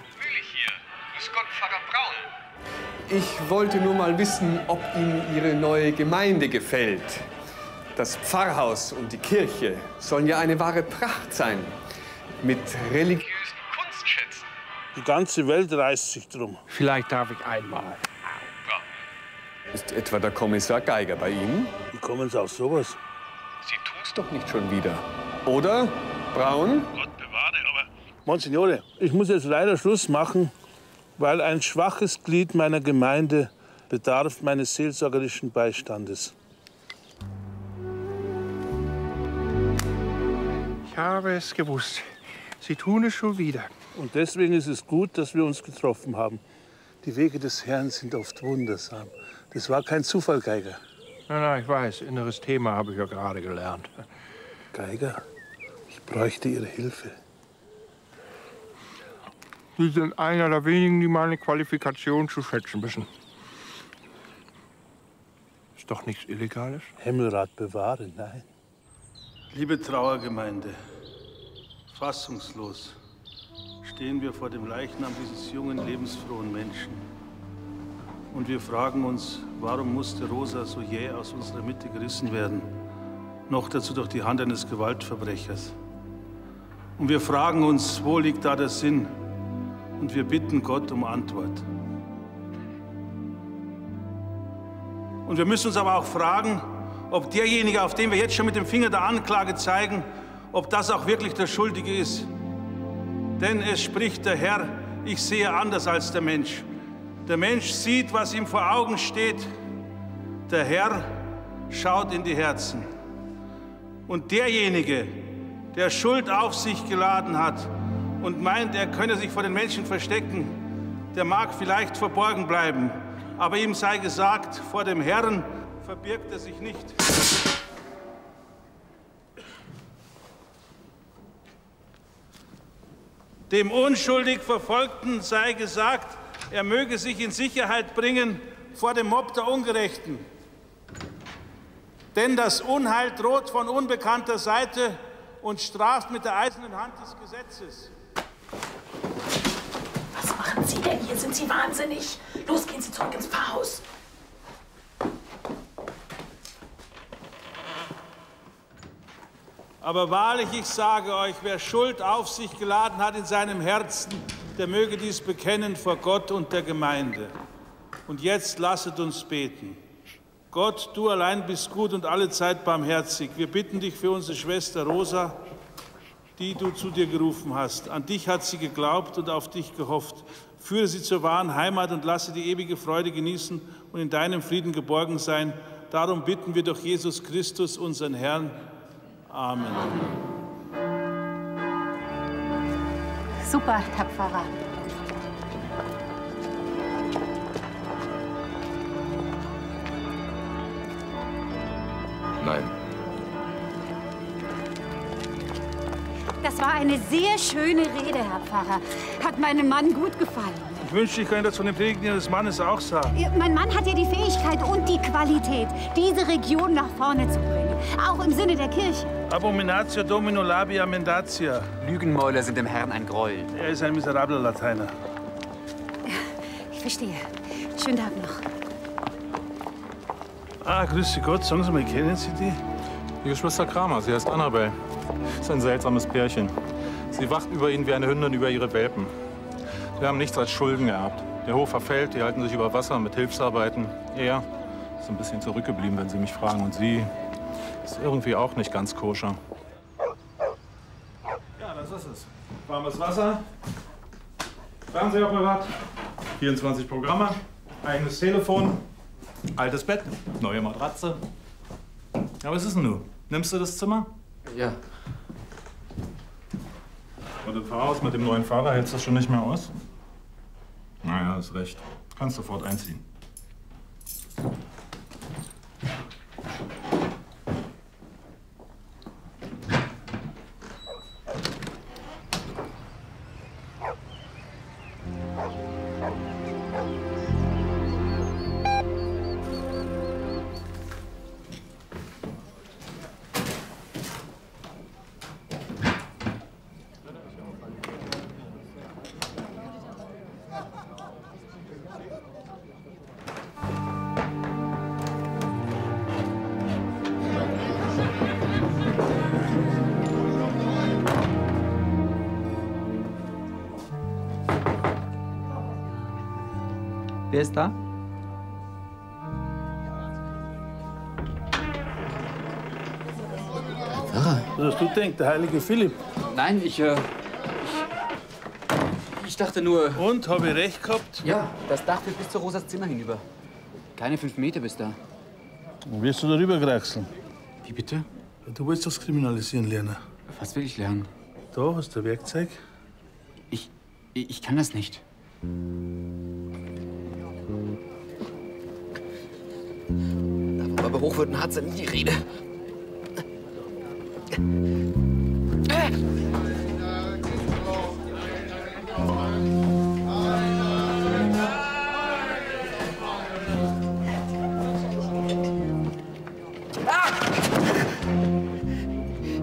Grüß Gott, Pfarrer Braun. Ich wollte nur mal wissen, ob Ihnen Ihre neue Gemeinde gefällt. Das Pfarrhaus und die Kirche sollen ja eine wahre Pracht sein. Mit religiösen Kunstschätzen.
Die ganze Welt reißt sich drum.
Vielleicht darf ich einmal.
Ist etwa der Kommissar Geiger bei Ihnen?
Wie kommen Sie auf sowas?
Sie tun's doch nicht schon wieder. Oder, Braun?
Monsignore, ich muss jetzt leider Schluss machen, weil ein schwaches Glied meiner Gemeinde bedarf meines seelsorgerischen Beistandes.
Ich habe es gewusst. Sie tun es schon wieder.
Und deswegen ist es gut, dass wir uns getroffen haben. Die Wege des Herrn sind oft wundersam. Das war kein Zufall, Geiger.
Na, na, ich weiß. Inneres Thema habe ich ja gerade gelernt.
Geiger, ich bräuchte Ihre Hilfe.
Sie sind einer der wenigen, die meine Qualifikation zu schätzen wissen. Ist doch nichts Illegales?
Himmelrat bewahre, nein. Liebe Trauergemeinde, fassungslos stehen wir vor dem Leichnam dieses jungen, lebensfrohen Menschen. Und wir fragen uns, warum musste Rosa so jäh aus unserer Mitte gerissen werden? Noch dazu durch die Hand eines Gewaltverbrechers. Und wir fragen uns, wo liegt da der Sinn? Und wir bitten Gott um Antwort. Und wir müssen uns aber auch fragen, ob derjenige, auf den wir jetzt schon mit dem Finger der Anklage zeigen, ob das auch wirklich der Schuldige ist. Denn es spricht der Herr, ich sehe anders als der Mensch. Der Mensch sieht, was ihm vor Augen steht. Der Herr schaut in die Herzen. Und derjenige, der Schuld auf sich geladen hat und meint, er könne sich vor den Menschen verstecken, der mag vielleicht verborgen bleiben. Aber ihm sei gesagt, vor dem Herrn verbirgt er sich nicht. Dem unschuldig Verfolgten sei gesagt, er möge sich in Sicherheit bringen vor dem Mob der Ungerechten. Denn das Unheil droht von unbekannter Seite und straft mit der eisernen Hand des Gesetzes.
Was machen Sie denn hier? Sind Sie wahnsinnig? Los, gehen Sie zurück ins Pfarrhaus.
Aber wahrlich, ich sage euch, wer Schuld auf sich geladen hat in seinem Herzen, der möge dies bekennen vor Gott und der Gemeinde. Und jetzt lasset uns beten. Gott, du allein bist gut und alle Zeit barmherzig. Wir bitten dich für unsere Schwester Rosa, die du zu dir gerufen hast. An dich hat sie geglaubt und auf dich gehofft. Führe sie zur wahren Heimat und lasse die ewige Freude genießen und in deinem Frieden geborgen sein. Darum bitten wir durch Jesus Christus, unseren Herrn. Amen.
Super, Tapferer.
Nein.
Das war eine sehr schöne Rede, Herr Pfarrer. Hat meinem Mann gut gefallen.
Ich wünschte, ich könnte das von den Predigten Ihres Mannes auch sagen.
Ja, Mein Mann hat ja die Fähigkeit und die Qualität, diese Region nach vorne zu bringen. Auch im Sinne der Kirche.
Abominatio domino labia mendatia.
Lügenmäuler sind dem Herrn ein Gräuel.
Er ist ein miserabler Lateiner.
Ich verstehe. Schönen Tag noch.
Ah, grüß Sie Gott. Sagen Sie mal, kennen Sie die?
Die Geschwister Kramer, sie heißt Annabel. Ist ein seltsames Pärchen. Sie wacht über ihn wie eine Hündin über ihre Welpen. Wir haben nichts als Schulden gehabt. Der Hof verfällt, die halten sich über Wasser mit Hilfsarbeiten. Er ist ein bisschen zurückgeblieben, wenn Sie mich fragen. Und sie ist irgendwie auch nicht ganz koscher. Ja, das ist es. Warmes Wasser, Fernsehapparat, 24 Programme, eigenes Telefon, altes Bett, neue Matratze. Ja, was ist denn du? Nimmst du das Zimmer?
Ja.
Und im Fahrhaus mit dem neuen Fahrer hältst du das schon nicht mehr aus? Naja, hast recht. Kannst sofort einziehen.
Ist da?
Was hast du denkt, der heilige Philipp?
Nein, ich, äh, ich, ich dachte nur...
Und, habe ich recht gehabt?
Ja, das Dach führt bis zu Rosas Zimmer hinüber. Keine fünf Meter bis da.
Dann wirst du darüber kraxeln.
Wie bitte?
Du willst das kriminalisieren lernen.
Was will ich lernen?
Da hast du Werkzeug.
Ich, ich kann das nicht.
Aber Hochwürden hat's ja nie die Rede.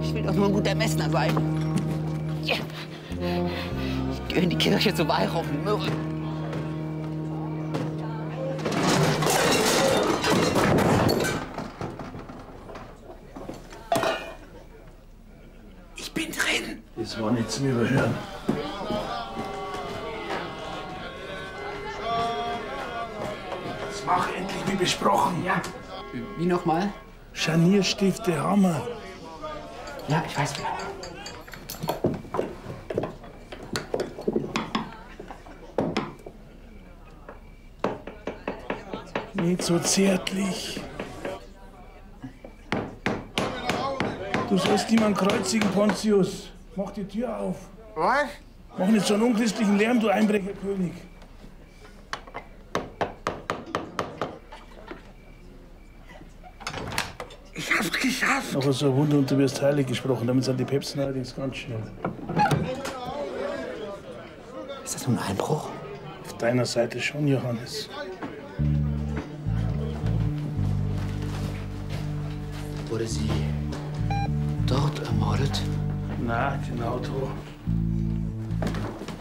Ich will doch nur ein guter Messner sein. Ich gehe in die Kirche zu Weihrauch und Myrrhe.
Das war nicht zum Überhören. Jetzt mach endlich wie besprochen. Ja.
Wie nochmal?
Scharnierstifte, Hammer.
Ja, ich weiß.
Nicht so zärtlich. Du sollst niemand kreuzigen, Pontius. Mach die Tür auf.
Was?
Mach nicht so einen unchristlichen Lärm, du Einbrecherkönig.
Ich hab's geschafft.
Aber so ein Wunder und du wirst heilig gesprochen. Damit sind die Päpste allerdings ganz schnell.
Ist das nun ein Einbruch?
Auf deiner Seite schon, Johannes.
Wurde sie dort ermordet?
Na, genau da.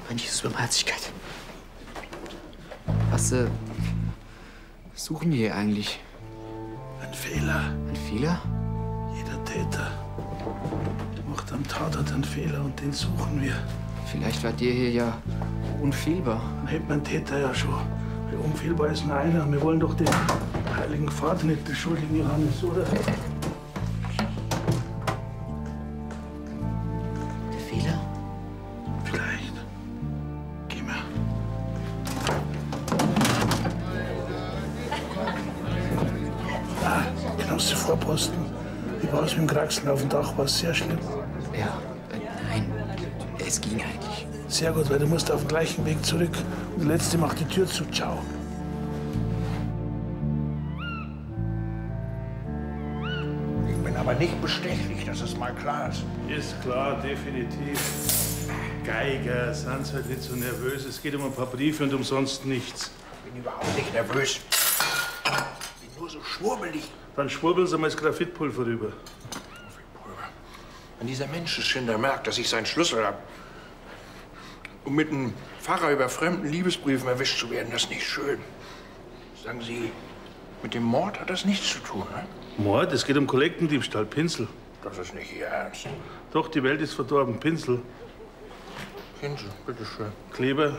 Mein Jesus, Barmherzigkeit. Was äh, suchen wir hier eigentlich?
Ein Fehler.
Ein Fehler?
Jeder Täter macht am Tatort einen Fehler und den suchen wir.
Vielleicht war der hier ja unfehlbar.
Dann hätte man Täter ja schon. Weil unfehlbar ist nur einer. Wir wollen doch den Heiligen Vater nicht beschuldigen, Johannes, oder? Genosse Vorposten. Wie war es mit dem Kraxeln auf dem Dach? War es sehr schlimm?
Ja, nein. Es ging eigentlich.
Sehr gut, weil du musst auf dem gleichen Weg zurück. Und der Letzte macht die Tür zu. Ciao.
Ich bin aber
nicht bestechlich, dass es mal klar ist.
Ist klar, definitiv. Geiger, seien Sie halt nicht so nervös. Es geht um ein paar Briefe und umsonst nichts.
Ich bin überhaupt nicht nervös. Nur so schwurbelig.
Dann schwurbeln Sie mal das Graphitpulver rüber.
Wenn dieser Menschenschinder merkt, dass ich seinen Schlüssel habe, um mit einem Pfarrer über fremden Liebesbriefen erwischt zu werden, das ist nicht schön. Sagen Sie, mit dem Mord hat das nichts zu tun, ne?
Mord? Es geht um Kollektendiebstahl, Pinsel.
Das ist nicht Ihr Ernst.
Doch, die Welt ist verdorben. Pinsel.
Pinsel, bitteschön.
Kleber.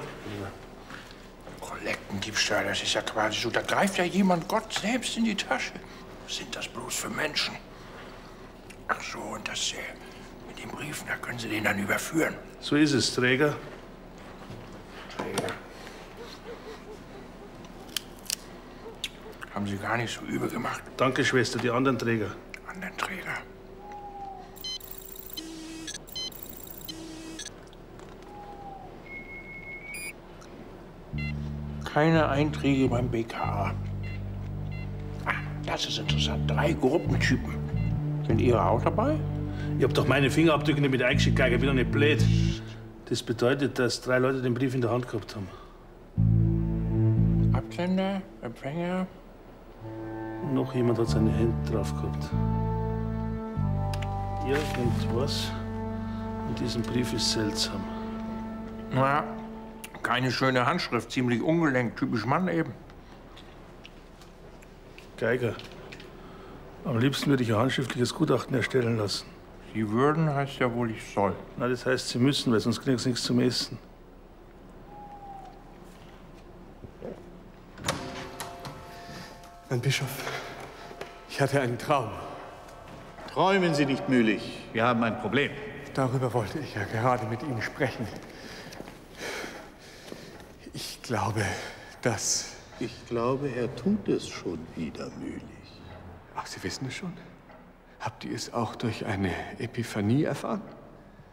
Kollektendiebstahl, das ist ja quasi so, da greift ja jemand Gott selbst in die Tasche. Was sind das bloß für Menschen? Ach so, und das äh, mit den Briefen, da können Sie den dann überführen.
So ist es, Träger.
Träger. Haben Sie gar nicht so übel gemacht.
Danke, Schwester, die anderen Träger.
Anderen Träger. Keine Einträge beim BKA. Ah, das ist interessant. Drei Gruppentypen. Sind Ihre auch dabei?
Ich hab doch meine Fingerabdrücke nicht mit eingeschickt. Ich bin doch nicht blöd. Das bedeutet, dass drei Leute den Brief in der Hand gehabt haben.
Absender, Empfänger.
Noch jemand hat seine Hände drauf gehabt. Irgendwas in diesem Brief ist seltsam.
Na, keine schöne Handschrift, ziemlich ungelenkt, typisch Mann eben.
Geiger. Am liebsten würde ich ein handschriftliches Gutachten erstellen lassen.
Sie würden heißt ja wohl, ich soll.
Na, das heißt, Sie müssen, weil sonst kriegen Sie nichts zum Essen.
Mein Bischof, ich hatte einen Traum.
Träumen Sie nicht mühlich. Wir haben ein Problem.
Darüber wollte ich ja gerade mit Ihnen sprechen. Ich glaube, dass...
Ich glaube, er tut es schon wieder mühlich.
Ach, Sie wissen es schon? Habt ihr es auch durch eine Epiphanie erfahren?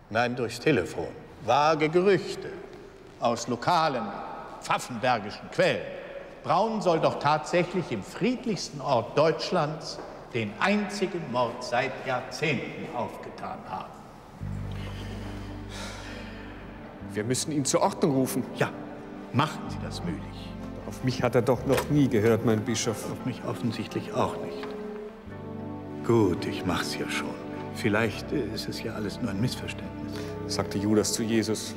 Nein, durchs Telefon. Vage Gerüchte aus lokalen, pfaffenbergischen Quellen. Braun soll doch tatsächlich im friedlichsten Ort Deutschlands den einzigen Mord seit Jahrzehnten aufgetan haben.
Wir müssen ihn zur Ordnung rufen.
Ja, machen Sie das mühlich.
Auf mich hat er doch noch nie gehört, mein Bischof.
Auf mich offensichtlich auch nicht. Gut, ich mach's ja schon. Vielleicht ist es ja alles nur ein Missverständnis.
Sagte Judas zu Jesus.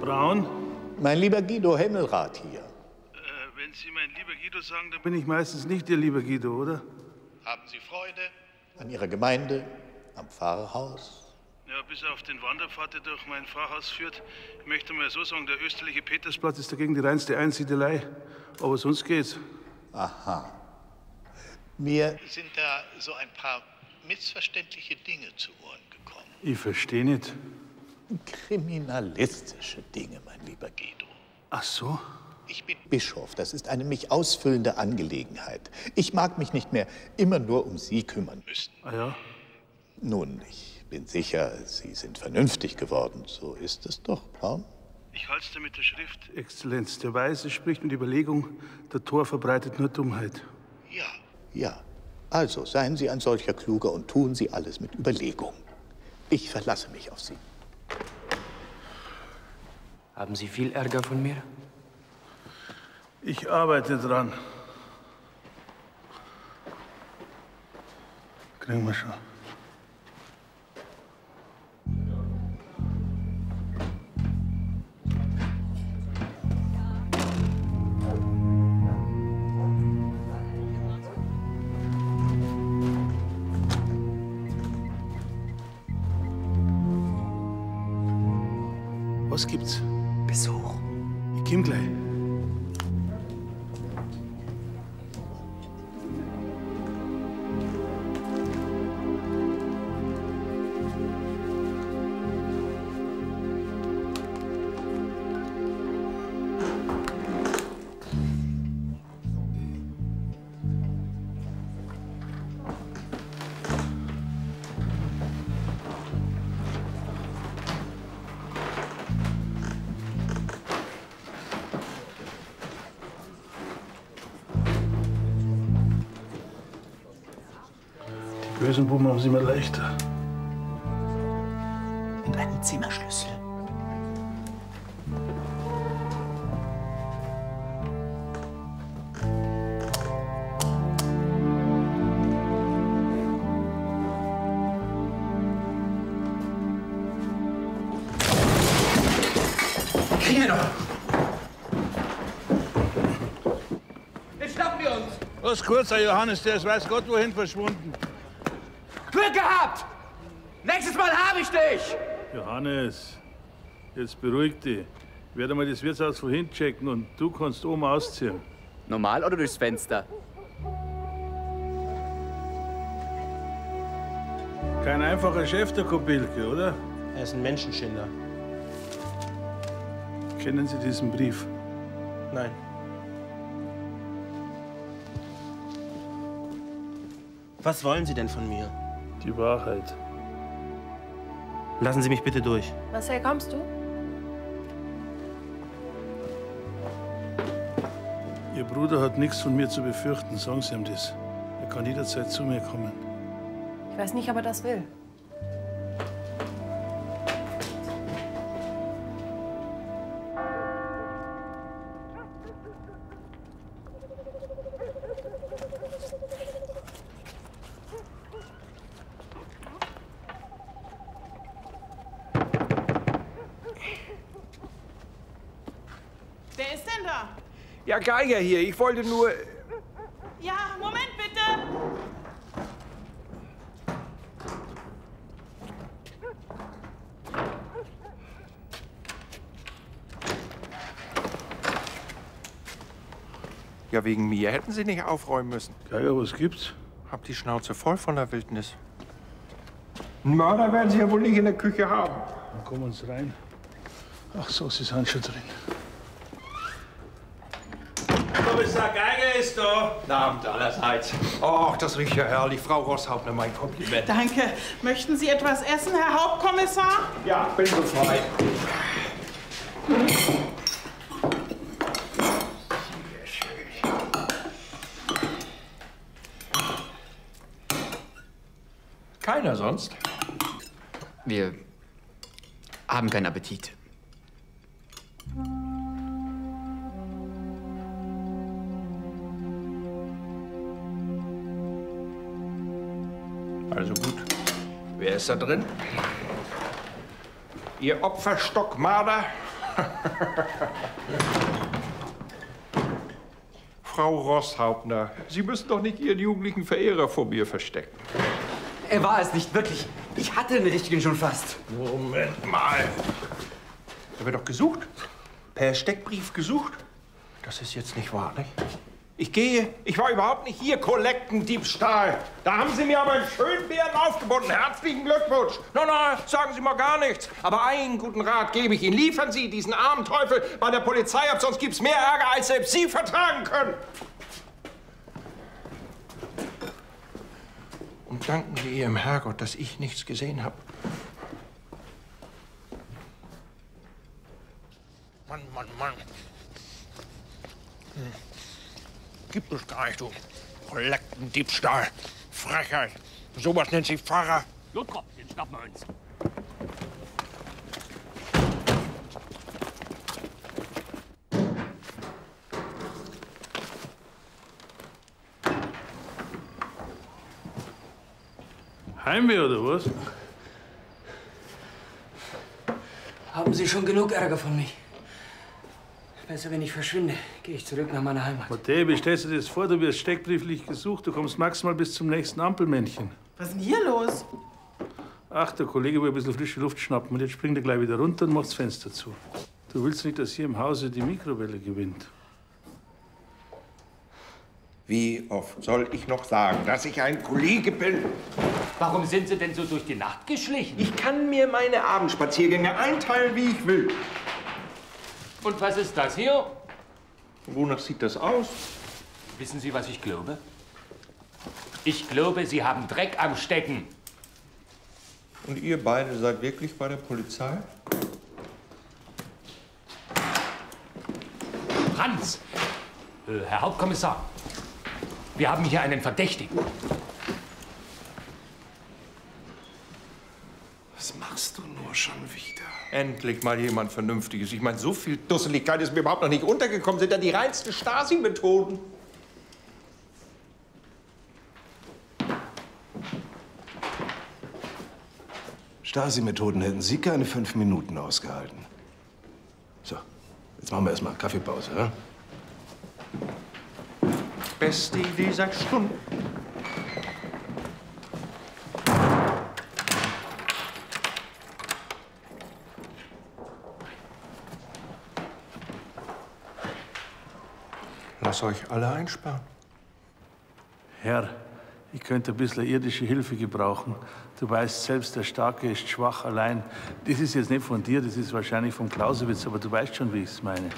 Braun?
Mein lieber Guido Hemmelrath hier.
Wenn Sie mein lieber Guido sagen, dann bin ich meistens nicht Ihr lieber Guido, oder?
Haben Sie Freude an Ihrer Gemeinde, am Pfarrhaus?
Ja, bis auf den Wanderpfad, der durch mein Pfarrhaus führt. Ich möchte mal so sagen, der österliche Petersplatz ist dagegen die reinste Einsiedelei. Aber sonst geht's.
Aha. Mir sind da so ein paar missverständliche Dinge zu Ohren gekommen.
Ich verstehe nicht.
Kriminalistische Dinge, mein lieber Guido.
Ach so?
Ich bin Bischof. Das ist eine mich ausfüllende Angelegenheit. Ich mag mich nicht mehr immer nur um Sie kümmern müssen.
Ah ja?
Nun, ich bin sicher, Sie sind vernünftig geworden. So ist es doch, Braun.
Ich halte es mit der Schrift, Exzellenz. Der Weise spricht mit Überlegung, der Tor verbreitet nur Dummheit.
Ja. Ja. Also seien Sie ein solcher Kluger und tun Sie alles mit Überlegung. Ich verlasse mich auf Sie.
Haben Sie viel Ärger von mir?
Ich arbeite dran. Kriegen wir schon. Buben haben sie immer leichter.
Und einen Zimmerschlüssel.
Kriegen wir noch! Jetzt schnappen wir uns!
Was kurz, Herr Johannes, der ist weiß Gott wohin verschwunden.
Glück gehabt! Nächstes Mal habe ich dich!
Johannes, jetzt beruhig dich. Ich werde mal das Wirtshaus vorhin checken und du kannst oben ausziehen.
Normal oder durchs Fenster?
Kein einfacher Chef, der Kopilke, oder?
Er ist ein Menschenschinder.
Kennen Sie diesen Brief?
Nein. Was wollen Sie denn von mir?
Die Wahrheit.
Lassen Sie mich bitte durch.
Marcel, kommst du?
Ihr Bruder hat nichts von mir zu befürchten, sagen Sie ihm das. Er kann jederzeit zu mir kommen.
Ich weiß nicht, ob er das will.
Geiger hier. Ich wollte nur.
Ja, Moment bitte.
Ja, wegen mir hätten Sie nicht aufräumen müssen.
Geiger, was gibt's?
Hab die Schnauze voll von der Wildnis. Einen Mörder werden Sie ja wohl nicht in der Küche haben.
Dann kommen Sie rein. Ach so, Sie sind schon drin.
Kommissar Geiger ist da. Guten Abend allerseits. Ach, das riecht ja herrlich. Frau Rosshauptner, mein Kompliment.
Danke. Möchten Sie etwas essen, Herr Hauptkommissar?
Ja, bin so frei. Keiner sonst?
Wir haben keinen Appetit.
Ist da drin? Ihr Opferstockmarder? <laughs> Frau Rosshauptner, Sie müssen doch nicht Ihren jugendlichen Verehrer vor mir verstecken.
Er war es nicht, wirklich. Ich hatte den richtigen schon fast.
Moment mal. Er wird doch gesucht. Per Steckbrief gesucht. Das ist jetzt nicht wahr, nicht? Ich gehe. Ich war überhaupt nicht hier. Kollektendiebstahl. Da haben Sie mir aber einen schönen Bären aufgebunden. Herzlichen Glückwunsch. Na, na, sagen Sie mal gar nichts. Aber einen guten Rat gebe ich Ihnen. Liefern Sie diesen armen Teufel bei der Polizei ab, sonst gibt's mehr Ärger, als selbst Sie vertragen können. Und danken Sie Ihrem Herrgott, dass ich nichts gesehen habe. Mann, Mann, Mann. Hm. Gibt es gar nicht, du. Kollektendiebstahl. Frechheit. Sowas nennt sich Pfarrer.
Ludger, den schnappen wir uns.
Heimweh oder was?
Haben Sie schon genug Ärger von mich? Besser, wenn ich verschwinde, gehe ich zurück nach meiner Heimat.
Matej, wie stellst du dir das vor? Du wirst steckbrieflich gesucht. Du kommst maximal bis zum nächsten Ampelmännchen.
Was ist denn hier los?
Ach, der Kollege will ein bisschen frische Luft schnappen und jetzt springt er gleich wieder runter und macht das Fenster zu. Du willst nicht, dass hier im Hause die Mikrowelle gewinnt.
Wie oft soll ich noch sagen, dass ich ein Kollege bin?
Warum sind Sie denn so durch die Nacht geschlichen?
Ich kann mir meine Abendspaziergänge einteilen, wie ich will.
Und was ist das hier?
Wonach sieht das aus?
Wissen Sie, was ich glaube? Ich glaube, Sie haben Dreck am Stecken.
Und ihr beide seid wirklich bei der Polizei?
Franz! Äh, Herr Hauptkommissar, wir haben hier einen Verdächtigen. Was machst du nur schon wieder?
Endlich mal jemand Vernünftiges. Ich meine, so viel Dusseligkeit ist mir überhaupt noch nicht untergekommen. Sind ja die reinsten Stasi-Methoden.
Stasi-Methoden hätten Sie keine fünf Minuten ausgehalten. So, jetzt machen wir erstmal Kaffeepause, ja?
Beste Idee seit Stunden. Lass euch alle einsparen.
Herr, ich könnte ein bisschen irdische Hilfe gebrauchen. Du weißt selbst, der Starke ist schwach allein. Das ist jetzt nicht von dir, das ist wahrscheinlich vom Clausewitz, aber du weißt schon, wie ich es meine.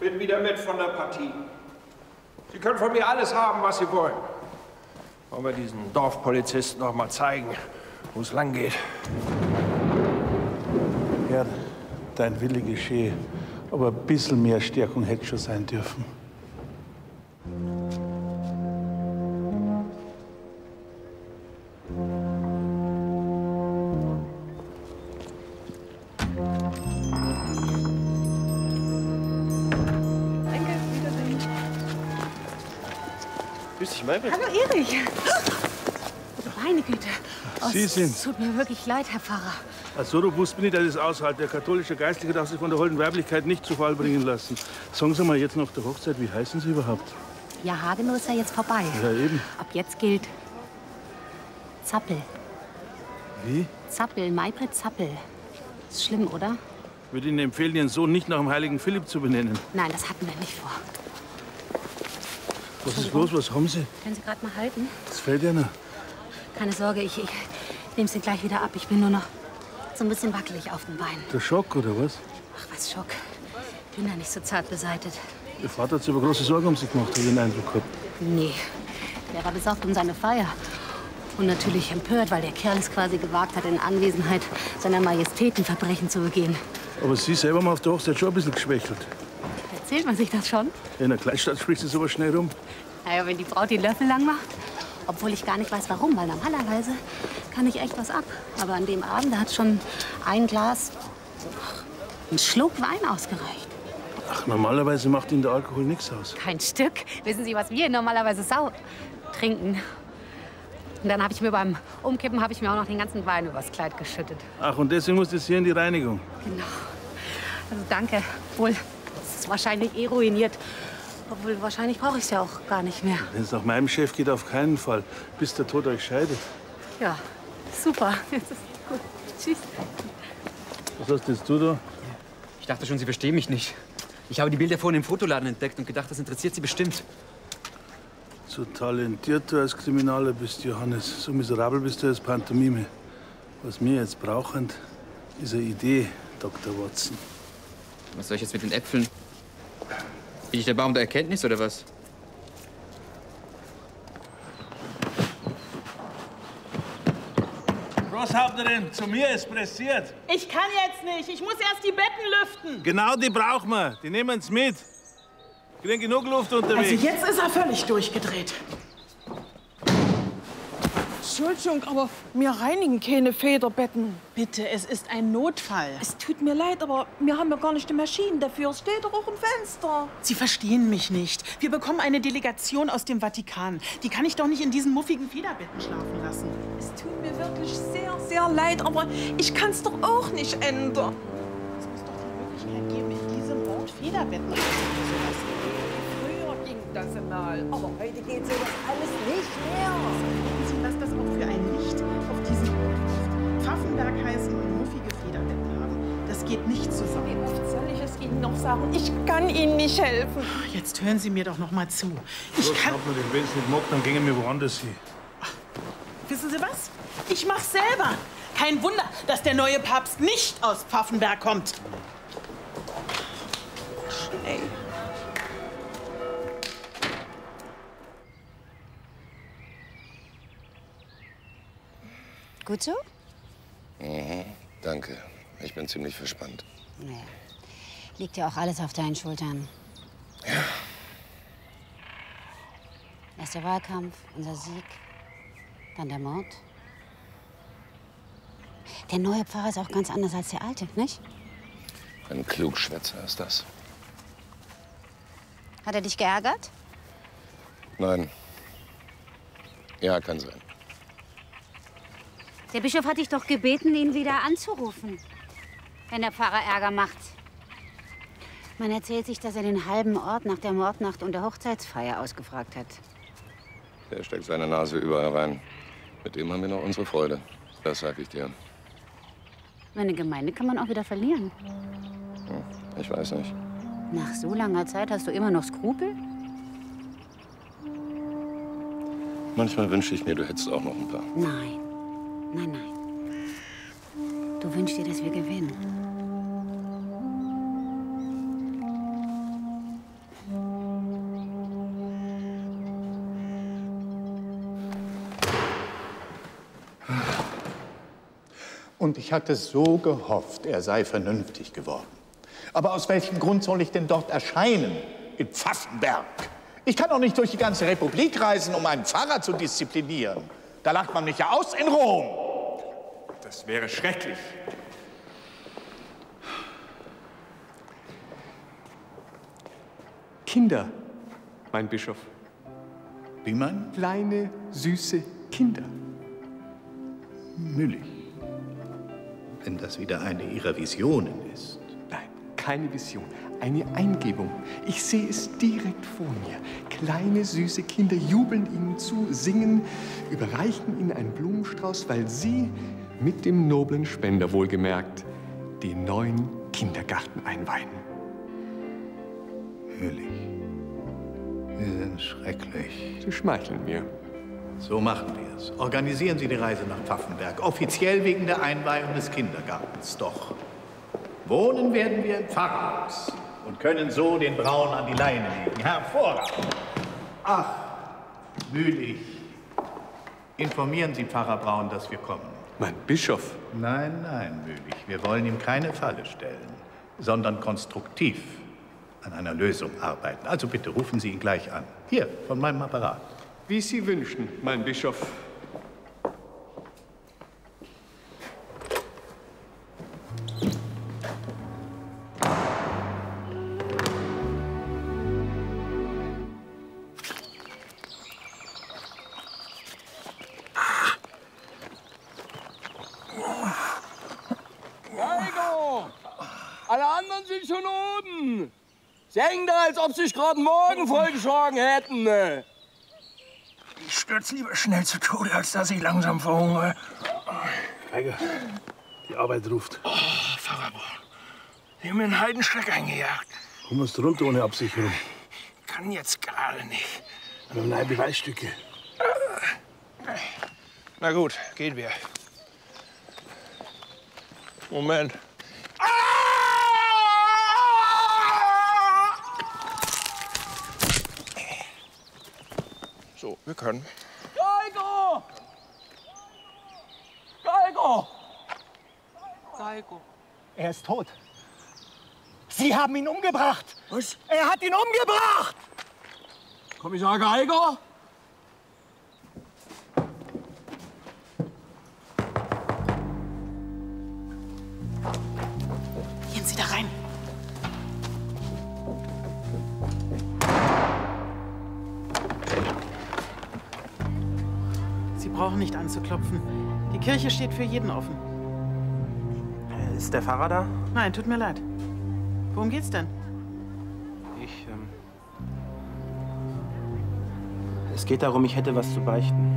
Bin wieder mit von der Partie. Sie können von mir alles haben, was Sie wollen. Wollen wir diesen Dorfpolizisten noch mal zeigen, wo es lang geht?
Dein Wille geschehe. Aber ein bisschen mehr Stärkung hätte schon sein dürfen.
Grüß dich, Maybrit.
Hallo Erich. Meine Güte. Oh,
Sie
es
sind's.
tut mir wirklich leid, Herr Pfarrer.
Also robust bin ich, dass ich das aushalte. Der katholische Geistliche darf sich von der holden Weiblichkeit nicht zu Fall bringen lassen. Sagen Sie mal jetzt nach der Hochzeit, wie heißen Sie überhaupt?
Ja, Hagenow ist ja jetzt vorbei.
Ja, eben.
Ab jetzt gilt Zappel.
Wie?
Zappel, Maybrit Zappel. Ist schlimm, oder?
Ich würde Ihnen empfehlen, Ihren Sohn nicht nach dem heiligen Philipp zu benennen.
Nein, das hatten wir nicht vor.
Was ist los? Was haben Sie?
Können Sie gerade mal halten?
Das fällt Ihnen.
Keine Sorge, ich, ich nehme Sie gleich wieder ab. Ich bin nur noch so ein bisschen wackelig auf den Beinen.
Der Schock, oder was?
Ach, was Schock. Bin da nicht so zart beseitet.
Ihr Vater hat sich aber große Sorgen um Sie gemacht, habe ich den Eindruck gehabt.
Nee, der war besorgt um seine Feier. Und natürlich empört, weil der Kerl es quasi gewagt hat, in Anwesenheit seiner Majestäten Verbrechen zu begehen.
Aber Sie selber haben auf der Hochzeit schon ein bisschen geschwächelt.
Erzählt man sich das schon?
In der Kleinstadt spricht sie sowas schnell rum.
Naja, wenn die Braut die Löffel lang macht. Obwohl ich gar nicht weiß, warum, weil normalerweise kann ich echt was ab. Aber an dem Abend, da hat schon ein Glas, ein Schluck Wein ausgereicht.
Ach, normalerweise macht Ihnen der Alkohol nichts aus.
Kein Stück. Wissen Sie, was wir normalerweise sau trinken? Und dann habe ich mir beim Umkippen habe ich mir auch noch den ganzen Wein übers Kleid geschüttet.
Ach, und deswegen muss das hier in die Reinigung.
Genau. Also danke. Wohl, es ist wahrscheinlich eh ruiniert. Obwohl, wahrscheinlich brauche ich es ja auch gar nicht mehr.
Wenn es nach meinem Chef geht, auf keinen Fall. Bis der Tod euch scheidet.
Ja, super. <laughs> Jetzt ist gut. Tschüss.
Was hast jetzt du da?
Ich dachte schon, Sie verstehen mich nicht. Ich habe die Bilder vorhin im Fotoladen entdeckt und gedacht, das interessiert Sie bestimmt.
So talentiert du als Kriminaler bist, Johannes. So miserabel bist du als Pantomime. Was wir jetzt brauchen, ist eine Idee, Dr. Watson.
Was soll ich jetzt mit den Äpfeln? Bin ich der Baum der Erkenntnis oder was?
Großhaupterin, zu mir ist pressiert.
Ich kann jetzt nicht. Ich muss erst die Betten lüften.
Genau die brauchen wir. Die nehmen uns mit. Kriegen genug Luft unterwegs.
Also jetzt ist er völlig durchgedreht.
Entschuldigung, aber wir reinigen keine Federbetten.
Bitte, es ist ein Notfall.
Es tut mir leid, aber wir haben ja gar nicht die Maschinen dafür. Es steht doch auch im Fenster.
Sie verstehen mich nicht. Wir bekommen eine Delegation aus dem Vatikan. Die kann ich doch nicht in diesen muffigen Federbetten schlafen lassen.
Es tut mir wirklich sehr, sehr leid, aber ich kann es doch auch nicht ändern.
Es muss doch die Möglichkeit geben, in diesem Ort Federbetten einrichten zu lassen.
Früher ging das mal, aber heute geht sowas alles nicht mehr.
Geht nicht zusammen.
Wie oft soll ich es Ihnen noch sagen? Ich kann Ihnen nicht helfen.
Jetzt hören Sie mir doch noch mal zu. Ich
Los,
kann.
Wenn es nicht mag, dann gehen wir woanders hin.
Wissen Sie was? Ich mach's selber. Kein Wunder, dass der neue Papst nicht aus Pfaffenberg kommt.
Ey.
Gut so?
Mhm, danke. Ich bin ziemlich verspannt.
Naja. Liegt ja auch alles auf deinen Schultern.
Ja.
Erst der Wahlkampf, unser Sieg, dann der Mord.
Der neue Pfarrer ist auch ganz anders als der alte, nicht?
Ein Klugschwätzer ist das.
Hat er dich geärgert?
Nein. Ja, kann sein.
Der Bischof hat dich doch gebeten, ihn wieder anzurufen, wenn der Pfarrer Ärger macht. Man erzählt sich, dass er den halben Ort nach der Mordnacht und der Hochzeitsfeier ausgefragt hat.
Der steckt seine Nase überall rein. Mit dem haben wir noch unsere Freude. Das sag ich dir.
Meine Gemeinde kann man auch wieder verlieren.
Hm, Ich weiß nicht.
Nach so langer Zeit hast du immer noch Skrupel?
Manchmal wünsche ich mir, du hättest auch noch ein paar.
Nein, nein, nein. Du wünschst dir, dass wir gewinnen.
Und ich hatte so gehofft, er sei vernünftig geworden. Aber aus welchem Grund soll ich denn dort erscheinen? In Pfaffenberg. Ich kann doch nicht durch die ganze Republik reisen, um einen Pfarrer zu disziplinieren. Da lacht man mich ja aus in Rom.
Das wäre schrecklich. Kinder, mein Bischof.
Wie man?
Kleine, süße Kinder.
Müllig. Wenn das wieder eine Ihrer Visionen ist.
Nein, keine Vision. Eine Eingebung. Ich sehe es direkt vor mir. Kleine, süße Kinder jubeln ihnen zu, singen, überreichen ihnen einen Blumenstrauß, weil sie mit dem noblen Spender wohlgemerkt den neuen Kindergarten einweihen.
Müllig. Sie sind schrecklich.
Sie schmeicheln mir.
So machen wir es. Organisieren Sie die Reise nach Pfaffenberg. Offiziell wegen der Einweihung des Kindergartens. Doch wohnen werden wir im Pfarrhaus und können so den Braun an die Leine legen. Hervorragend. Ach, mühlig. Informieren Sie Pfarrer Braun, dass wir kommen.
Mein Bischof?
Nein, nein, Mühlig. Wir wollen ihm keine Falle stellen, sondern konstruktiv an einer Lösung arbeiten. Also bitte rufen Sie ihn gleich an. Hier, von meinem Apparat.
Wie Sie wünschen, mein Bischof.
Alle anderen sind schon oben. Sie da, als ob sich gerade morgen vollgeschlagen hätten.
Ich stürze lieber schnell zu Tode, als dass ich langsam verhungere.
Geiger, die Arbeit ruft.
Oh, Pfarrer Braun, Sie haben mir einen Heidenschreck eingejagt.
Komm musst runter ohne Absicherung.
Kann jetzt gerade nicht.
Aber nein, Beweisstücke.
Na gut, gehen wir. Moment. So, wir können.
Geiger! Geiger! Geiger.
Er ist tot. Sie haben ihn umgebracht. Was? Er hat ihn umgebracht.
Kommissar Geiger?
Brauchen nicht anzuklopfen. Die Kirche steht für jeden offen.
Ist der Pfarrer da?
Nein, tut mir leid. Worum geht's denn?
Ich, ähm. Es geht darum, ich hätte was zu beichten.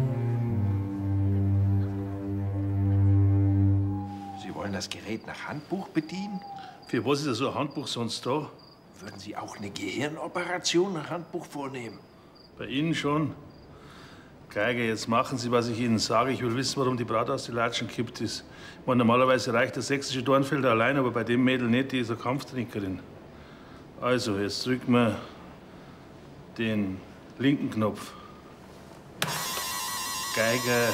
Sie wollen das Gerät nach Handbuch bedienen?
Für was ist ja so ein Handbuch sonst da?
Würden Sie auch eine Gehirnoperation nach Handbuch vornehmen?
Bei Ihnen schon. Geiger, jetzt machen Sie, was ich Ihnen sage. Ich will wissen, warum die Braut aus den Latschen kippt ist. Ich meine, normalerweise reicht der sächsische Dornfelder allein, aber bei dem Mädel nicht, die ist eine Kampftrinkerin. Also, jetzt drücken wir den linken Knopf. Geiger,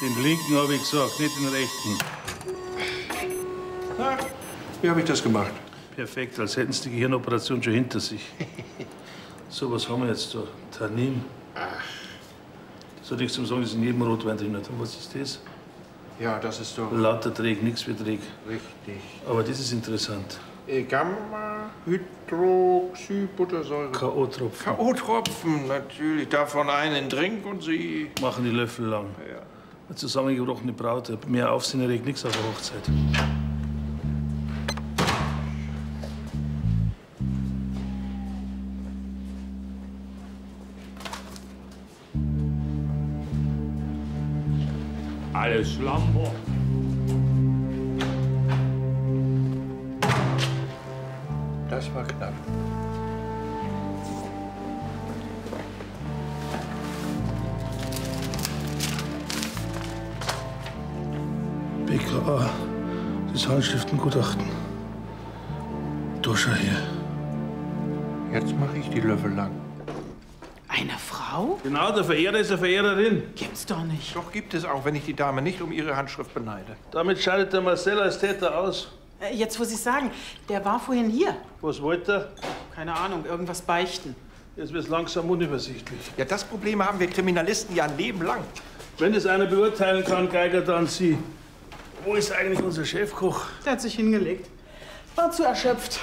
den linken habe ich gesagt, nicht den rechten.
Wie habe ich das gemacht?
Perfekt, als hätten Sie die Gehirnoperation schon hinter sich. <laughs> So, was haben wir jetzt da? Tannin. Das hat nichts zum Sagen, ist in jedem Rotwein drin. Und was ist das?
Ja, das ist doch...
Lauter Träg, nichts wie Träg.
Richtig.
Aber das ist interessant.
Äh, Gamma-Hydroxybuttersäure.
K.O.-Tropfen.
K.O.-Tropfen, natürlich. Davon einen Trink und Sie...
Machen die Löffel lang.
Ja.
Eine zusammengebrochene Braut. Mehr Aufsehen erregt nichts auf der Hochzeit.
Alles Lambo. Das war knapp.
BKA, das Handschriftengutachten. Duscher hier.
Jetzt mache ich die Löffel lang.
Eine Frau?
Genau, der Verehrer ist eine Verehrerin.
Gibt's doch nicht.
Doch gibt es auch, wenn ich die Dame nicht um ihre Handschrift beneide.
Damit scheidet der Marcel als Täter aus.
Äh, Jetzt muss ich sagen, der war vorhin hier.
Was wollte er?
Keine Ahnung, irgendwas beichten.
Jetzt wird es langsam unübersichtlich.
Ja, das Problem haben wir Kriminalisten ja ein Leben lang.
Wenn das einer beurteilen kann, Geiger, dann Sie. Wo ist eigentlich unser Chefkoch?
Der hat sich hingelegt. War zu erschöpft.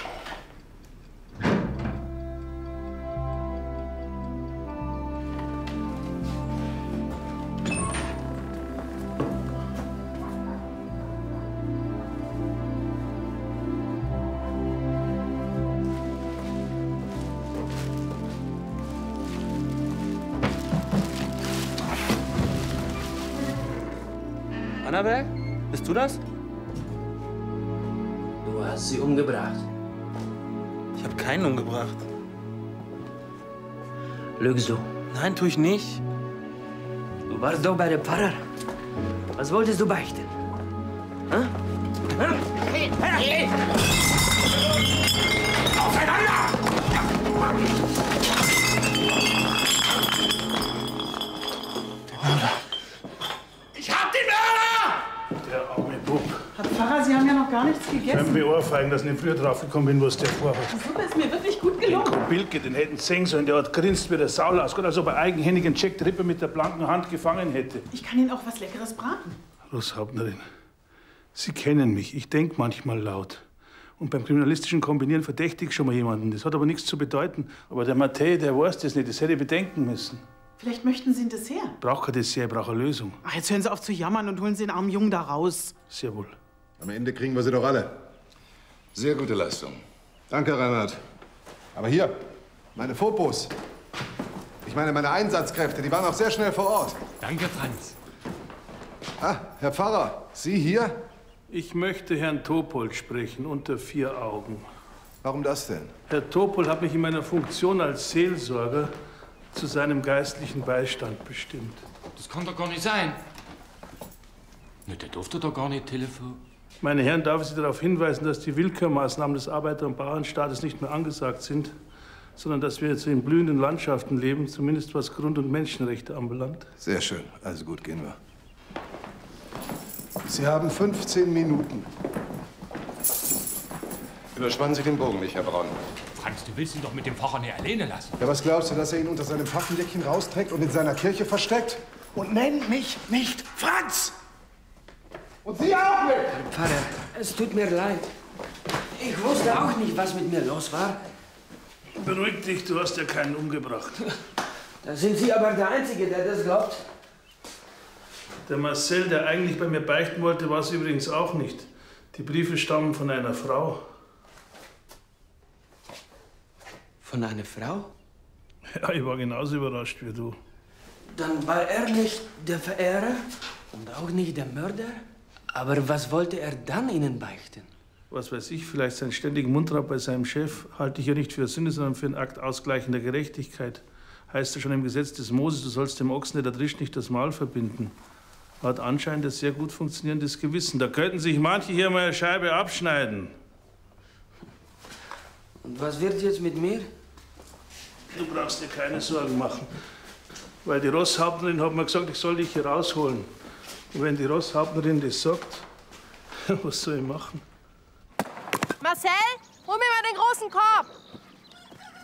Annaberg, bist du das?
Du hast sie umgebracht.
Ich habe keinen umgebracht.
Lügst du?
Nein, tue ich nicht.
Du warst doch bei der Pfarrer. Was wolltest du beichten? Hä? Hä? Hey, hey.
Ich
noch gar nichts
Können
gegessen.
wir ohrfeigen, dass ich nicht früher draufgekommen bin, was der vorhat.
Die Suppe ist mir wirklich gut
Den
gelungen.
Kobilke, den hätten sie sehen sollen. Der hat grinst wie der Saul ausgeht, als ob er eigenhändig einen Jack Ripper mit der blanken Hand gefangen hätte.
Ich kann Ihnen auch was Leckeres braten.
Großhauptnerin, Sie kennen mich. Ich denke manchmal laut. Und beim kriminalistischen Kombinieren verdächtige ich schon mal jemanden. Das hat aber nichts zu bedeuten. Aber der Matthä, der weiß das nicht. Das hätte ich bedenken müssen.
Vielleicht möchten Sie ein Dessert.
Braucht kein Dessert, ich brauche eine Lösung.
Ach, jetzt hören Sie auf zu jammern und holen Sie den armen Jungen da raus.
Sehr wohl.
Am Ende kriegen wir sie doch alle.
Sehr gute Leistung.
Danke, Reinhard. Aber hier, meine Fopos. Ich meine, meine Einsatzkräfte, die waren auch sehr schnell vor Ort.
Danke, Franz.
Ah, Herr Pfarrer, Sie hier?
Ich möchte Herrn Topol sprechen, unter vier Augen.
Warum das denn?
Herr Topol hat mich in meiner Funktion als Seelsorger zu seinem geistlichen Beistand bestimmt.
Das kann doch gar nicht sein. Ne, der durfte doch gar nicht telefonieren.
Meine Herren, darf ich Sie darauf hinweisen, dass die Willkürmaßnahmen des Arbeiter- und Bauernstaates nicht mehr angesagt sind, sondern dass wir jetzt in blühenden Landschaften leben, zumindest was Grund- und Menschenrechte anbelangt.
Sehr schön. Also gut, gehen wir. Sie haben 15 Minuten.
Überspannen Sie den Bogen nicht, Herr Braun.
Franz, du willst ihn doch mit dem Pfarrer nicht alleine lassen.
Ja, was glaubst du, dass er ihn unter seinem Pfaffendeckchen rausträgt und in seiner Kirche versteckt? Und nennt mich nicht Franz! Und Sie auch nicht!
Pfarrer, es tut mir leid. Ich wusste auch nicht, was mit mir los war.
Beruhig dich, du hast ja keinen umgebracht. <laughs>
Da sind Sie aber der Einzige, der das glaubt.
Der Marcel, der eigentlich bei mir beichten wollte, war es übrigens auch nicht. Die Briefe stammen von einer Frau.
Von einer Frau?
Ja, ich war genauso überrascht wie du.
Dann war er nicht der Verehrer und auch nicht der Mörder. Aber was wollte er dann Ihnen beichten?
Was weiß ich, vielleicht seinen ständigen Mundraub bei seinem Chef halte ich ja nicht für Sünde, sondern für einen Akt ausgleichender Gerechtigkeit. Heißt ja schon im Gesetz des Moses, du sollst dem Ochsen, der da drischt, nicht das Maul verbinden. Hat anscheinend ein sehr gut funktionierendes Gewissen. Da könnten sich manche hier mal eine Scheibe abschneiden.
Und was wird jetzt mit mir?
Du brauchst dir keine Sorgen machen. Weil die Rosshauptnerin hat mir gesagt, ich soll dich hier rausholen. Und wenn die Rosshauptnerin das sagt, <laughs> was soll ich machen?
Marcel, hol mir mal den großen Korb.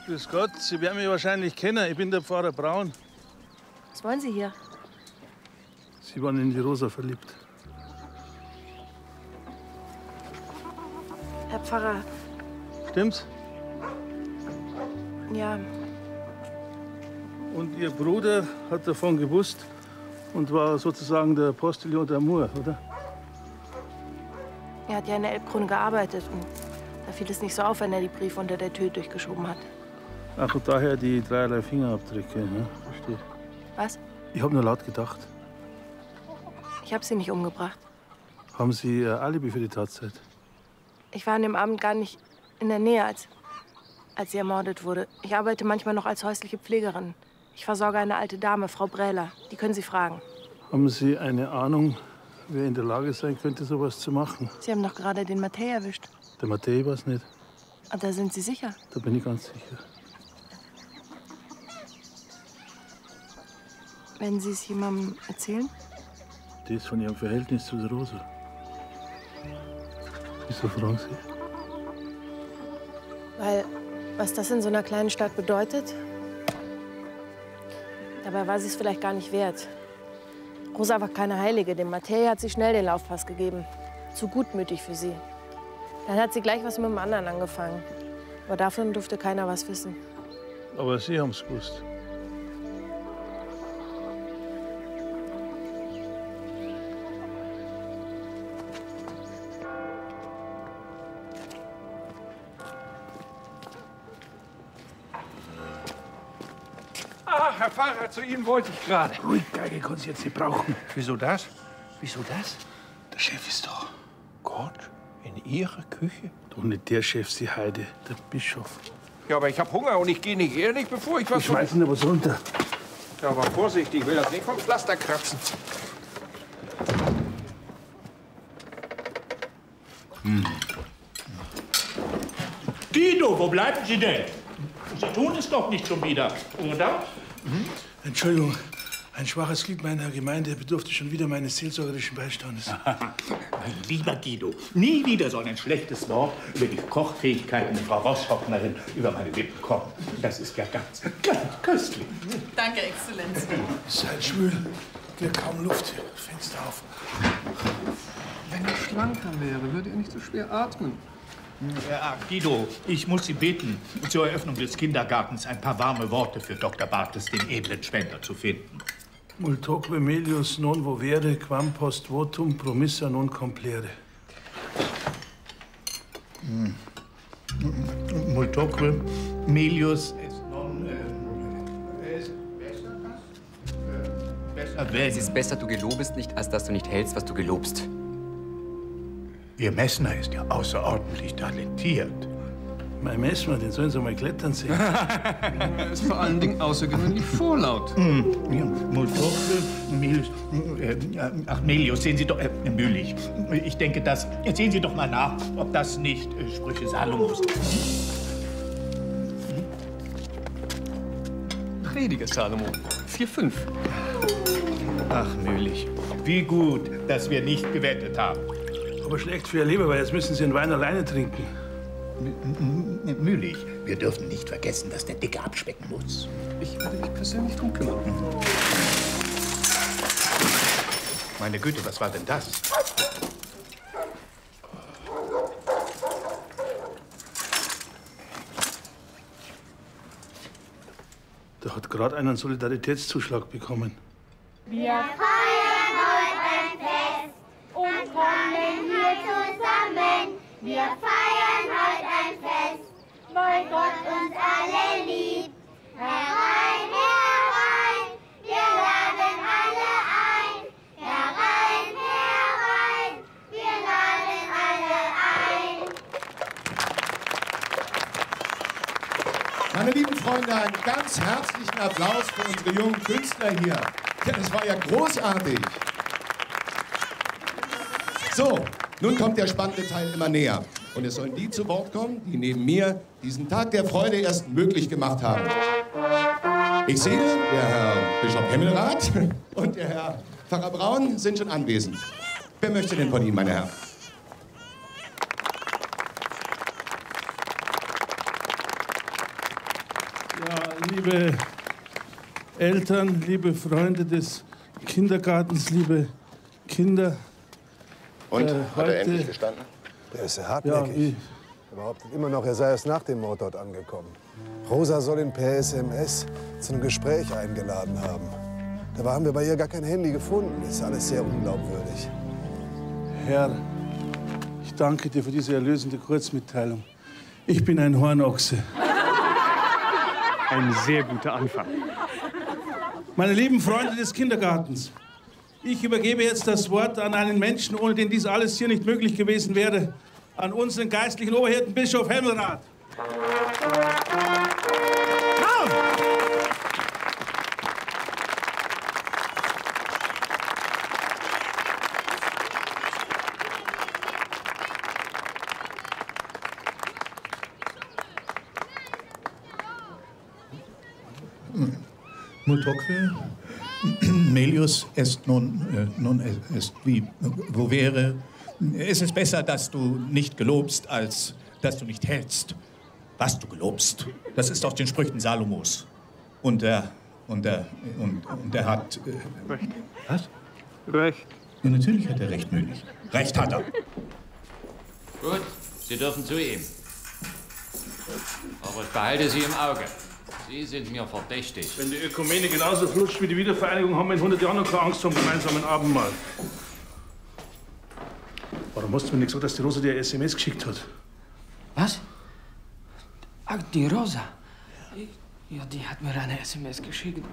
Grüß Gott, Sie werden mich wahrscheinlich kennen. Ich bin der Pfarrer Braun.
Was wollen Sie hier?
Sie waren in die Rosa verliebt.
Herr Pfarrer.
Stimmt's?
Ja.
Und Ihr Bruder hat davon gewusst? Und war sozusagen der Postillon d'Amour, oder?
er hat ja in der Elbkrone gearbeitet und da fiel es nicht so auf, wenn er die Briefe unter der Tür durchgeschoben hat.
Ach, und daher die dreierlei Fingerabdrücke, ne? Verstehe.
Was?
Ich habe nur laut gedacht.
Ich habe sie nicht umgebracht.
Haben Sie äh, Alibi für die Tatzeit?
Ich war an dem Abend gar nicht in der Nähe, als, als sie ermordet wurde. Ich arbeite manchmal noch als häusliche Pflegerin. Ich versorge eine alte Dame, Frau Brähler. Die können Sie fragen.
Haben Sie eine Ahnung, wer in der Lage sein könnte, sowas zu machen?
Sie haben doch gerade den Matthäi erwischt.
Der Matthäi war es nicht.
Und da sind Sie sicher?
Da bin ich ganz sicher.
Wenn Sie es jemandem erzählen?
Das von Ihrem Verhältnis zu der Rosa. Wieso fragen Sie?
Weil, was das in so einer kleinen Stadt bedeutet, dabei war sie es vielleicht gar nicht wert. Rosa war keine Heilige. Dem Matthäi hat sie schnell den Laufpass gegeben. Zu gutmütig für sie. Dann hat sie gleich was mit dem anderen angefangen. Aber davon durfte keiner was wissen.
Aber Sie haben es gewusst.
Zu Ihnen wollte ich gerade. Ruhig, Geige, können Sie jetzt nicht brauchen.
Wieso das? Wieso das?
Der Chef ist doch.
Gott, in Ihrer Küche?
Doch nicht der Chef, Sie Heide, der Bischof.
Ja, aber ich habe Hunger und ich gehe nicht ehrlich, bevor ich was...
Ich schmeiß Ihnen aber was runter.
Ja, aber vorsichtig, ich will das nicht vom Pflaster kratzen.
Guido, wo bleiben Sie denn? Sie tun es doch nicht schon wieder, oder?
Entschuldigung, ein schwaches Glied meiner Gemeinde bedurfte schon wieder meines seelsorgerischen Beistandes.
Mein <laughs> lieber Guido, nie wieder soll ein schlechtes Wort über die Kochfähigkeiten der Frau Rosshoffnerin über meine Lippen kommen. Das ist ja ganz, ganz köstlich.
Danke, Exzellenz.
Seid schwül. Wir kaum Luft. Fenster auf.
Wenn er schlanker wäre, würde er nicht so schwer atmen.
Ja, Guido, ich muss Sie bitten, zur Eröffnung des Kindergartens ein paar warme Worte für Dr. Bartes, den edlen Spender, zu finden.
Multoque melius non vovere, quam post votum promissa non complere.
Multoque melius non... Äh, es besser was? Äh, besser wenn...
Es ist besser, du gelobest nicht, als dass du nicht hältst, was du gelobst.
Ihr Messner ist ja außerordentlich talentiert.
Mein Messmer, den sollen Sie mal klettern sehen. <laughs>
Er ist vor allen Dingen außergewöhnlich vorlaut.
Hm, Multoque, Melius, äh, ach, Melius, sehen Sie doch, äh, Müllig. Ich denke, das, sehen Sie doch mal nach, ob das nicht äh, Sprüche Salomos
Prediger Salomo. 4-5.
Ach, Müllig. Wie gut, dass wir nicht gewettet haben.
Aber schlecht für Ihr Leber, weil jetzt müssen Sie einen Wein alleine trinken.
Müllig, wir dürfen nicht vergessen, dass der Dicke abspecken muss.
Ich werde mich persönlich drum kümmern.
Meine Güte, was war denn das?
Da hat gerade einen Solidaritätszuschlag bekommen.
Wir feiern Wir feiern heute ein Fest, weil Gott uns alle liebt. Herein, herein, wir laden alle ein. Herein, herein, wir laden alle ein.
Meine lieben Freunde, einen ganz herzlichen Applaus für unsere jungen Künstler hier. Das war ja großartig. So, nun kommt der spannende Teil immer näher. Und es sollen die zu Wort kommen, die neben mir diesen Tag der Freude erst möglich gemacht haben. Ich sehe, der Herr Bischof Himmelrath <laughs> und der Herr Pfarrer Braun sind schon anwesend. Wer möchte denn von Ihnen, meine Herren?
Ja, liebe Eltern, liebe Freunde des Kindergartens, liebe Kinder.
Und?
äh,
Hat er endlich gestanden?
Der ist ja
Ja,
hartnäckig.
wie,
Er behauptet immer noch, er sei erst nach dem Mord dort angekommen. Rosa soll ihn per SMS zu einem Gespräch eingeladen haben. Dabei haben wir bei ihr gar kein Handy gefunden. Ist alles sehr unglaubwürdig.
Herr, ich danke dir für diese erlösende Kurzmitteilung. Ich bin ein Hornochse.
Ein sehr guter Anfang.
Meine lieben Freunde des Kindergartens, ich übergebe jetzt das Wort an einen Menschen, ohne den dies alles hier nicht möglich gewesen wäre, an unseren geistlichen Oberhirten Bischof Hemmelrath.
Multoque, Melius est non, äh, non est wie, wo wäre. Es ist besser, dass du nicht gelobst, als dass du nicht hältst, was du gelobst. Das ist aus den Sprüchen Salomos. Und er, und er, und, und er hat... Äh,
Recht.
Was?
Recht.
Ja, natürlich hat er recht, Möglich. Recht hat er.
Gut, Sie dürfen zu ihm. Aber ich behalte Sie im Auge. Sie sind mir verdächtig.
Wenn die Ökumene genauso flutscht wie die Wiedervereinigung, haben wir in 100 Jahren noch keine Angst vor dem gemeinsamen Abendmahl. Warum hast du mir nicht gesagt, dass die Rosa dir eine SMS geschickt hat?
Was? Ach, die Rosa. Ja, die hat mir eine SMS geschickt.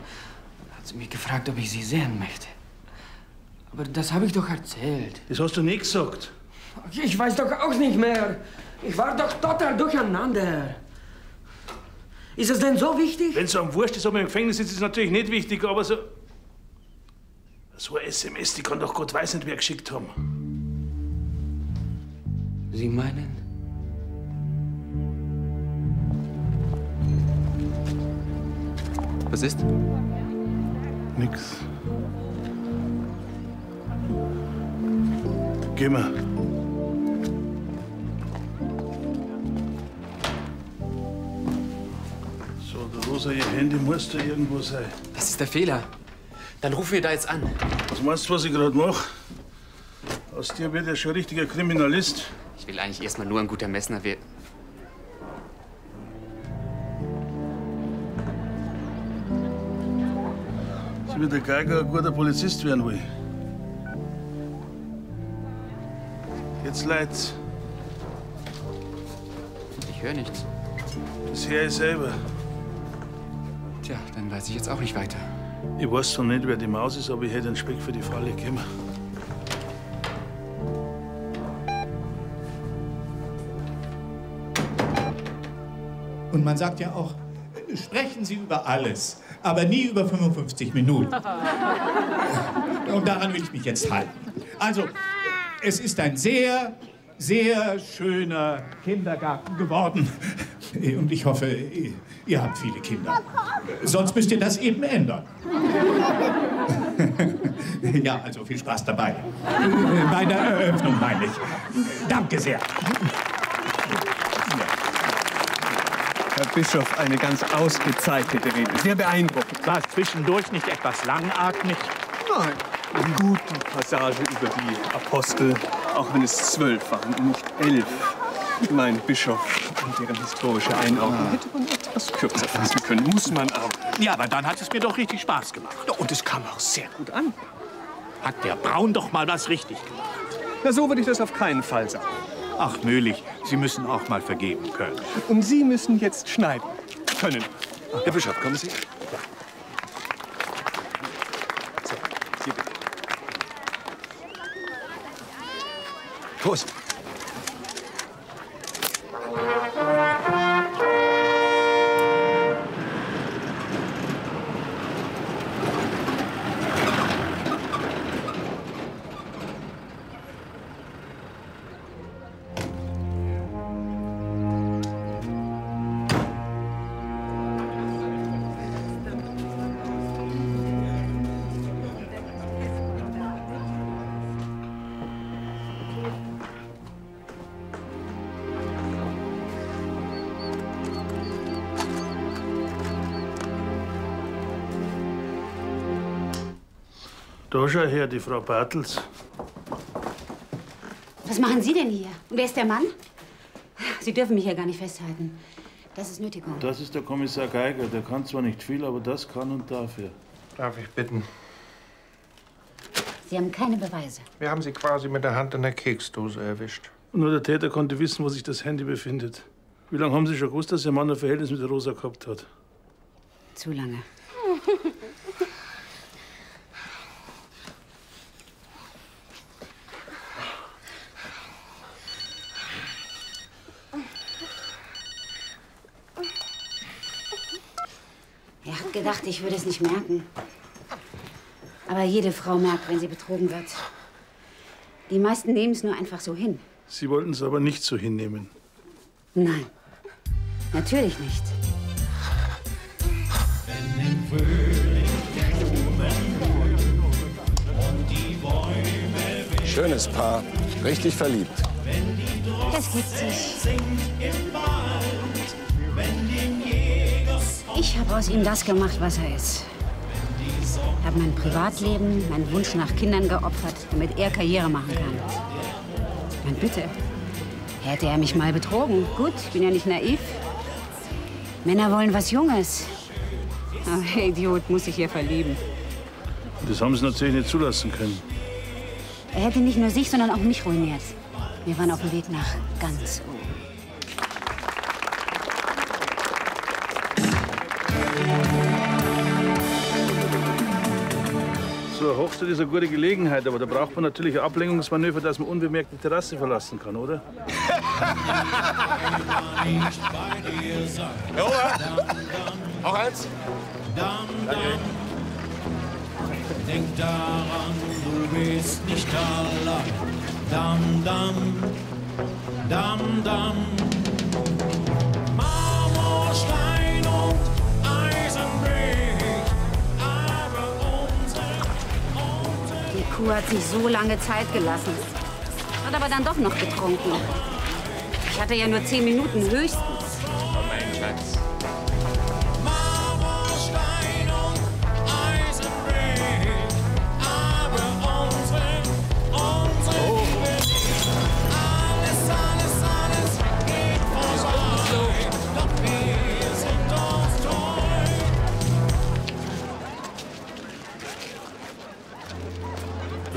Hat sie mich gefragt, ob ich sie sehen möchte. Aber das habe ich doch erzählt.
Das hast du nicht gesagt.
Ich weiß doch auch nicht mehr. Ich war doch total durcheinander. Ist es denn so wichtig?
Wenn es am Wurscht ist, ob man im Gefängnis sitzt, ist es natürlich nicht wichtig, aber so. So eine SMS, die kann doch Gott weiß nicht, wer geschickt haben.
Sie meinen?
Was ist?
Nix. Geh mal. Rosa, ihr Handy muss da irgendwo sein.
Das ist der Fehler. Dann rufen wir da jetzt an.
Was meinst du, was ich gerade mache? Aus dir wird ja schon ein richtiger Kriminalist.
Ich will eigentlich erstmal nur ein guter Messner werden.
Sie wird der Geiger ein guter Polizist werden will. Jetzt leid's.
Ich höre nichts.
Das höre ich selber.
Tja, dann weiß ich jetzt auch nicht weiter.
Ich weiß zwar nicht, wer die Maus ist, aber ich hätte einen Speck für die Falle gegeben.
Und man sagt ja auch, sprechen Sie über alles, aber nie über 55 Minuten. <laughs> Und daran will ich mich jetzt halten. Also, es ist ein sehr, sehr schöner Kindergarten geworden. Und ich hoffe, ihr habt viele Kinder. Sonst müsst ihr das eben ändern. <laughs> Ja, also viel Spaß dabei. Bei der Eröffnung meine ich. Danke sehr.
Herr Bischof, eine ganz ausgezeichnete Rede. Sehr beeindruckend.
War es zwischendurch nicht etwas langatmig?
Nein, eine gute Passage über die Apostel, auch wenn es zwölf waren und nicht elf. Mein Bischof und deren historische Einordnung hätte man etwas kürzer fassen können, muss man aber.
Ja, aber dann hat es mir doch richtig Spaß gemacht.
Und es kam auch sehr gut an.
Hat der Braun doch mal was richtig gemacht.
Na, so würde ich das auf keinen Fall sagen.
Ach, Möhlich, Sie müssen auch mal vergeben können.
Und Sie müssen jetzt schneiden können. Herr Bischof, kommen Sie. So, Sie bitte. Prost.
Schau her, die Frau Bartels.
Was machen Sie denn hier? Und wer ist der Mann? Sie dürfen mich hier gar nicht festhalten. Das ist Nötigung.
Das ist der Kommissar Geiger. Der kann zwar nicht viel, aber das kann und darf er.
Darf ich bitten?
Sie haben keine Beweise.
Wir haben Sie quasi mit der Hand in der Keksdose erwischt.
Und nur der Täter konnte wissen, wo sich das Handy befindet. Wie lange haben Sie schon gewusst, dass Ihr Mann ein Verhältnis mit der Rosa gehabt hat?
Zu lange. Gedacht, ich würde es nicht merken. Aber jede Frau merkt, wenn sie betrogen wird. Die meisten nehmen es nur einfach so hin.
Sie wollten es aber nicht so hinnehmen.
Nein, natürlich nicht.
Schönes Paar. Richtig verliebt.
Das gibt sich. Ich habe aus ihm das gemacht, was er ist. Ich habe mein Privatleben, meinen Wunsch nach Kindern geopfert, damit er Karriere machen kann. Man bitte. Hätte er mich mal betrogen. Gut, ich bin ja nicht naiv. Männer wollen was Junges. Aber <laughs> der Idiot muss sich hier verlieben.
Das haben Sie natürlich nicht zulassen können.
Er hätte nicht nur sich, sondern auch mich ruiniert. Wir waren auf dem Weg nach ganz
eine Hochzeit ist eine gute Gelegenheit, aber da braucht man natürlich ein Ablenkungsmanöver, dass man unbemerkt die Terrasse verlassen kann, oder? <laughs>
Joa! Auch eins?
Denk daran, du bist nicht allein. Dam, dam, dam, dam. Marmor, Stein und
Kuh hat sich so lange Zeit gelassen. Hat aber dann doch noch getrunken. Ich hatte ja nur zehn Minuten höchstens.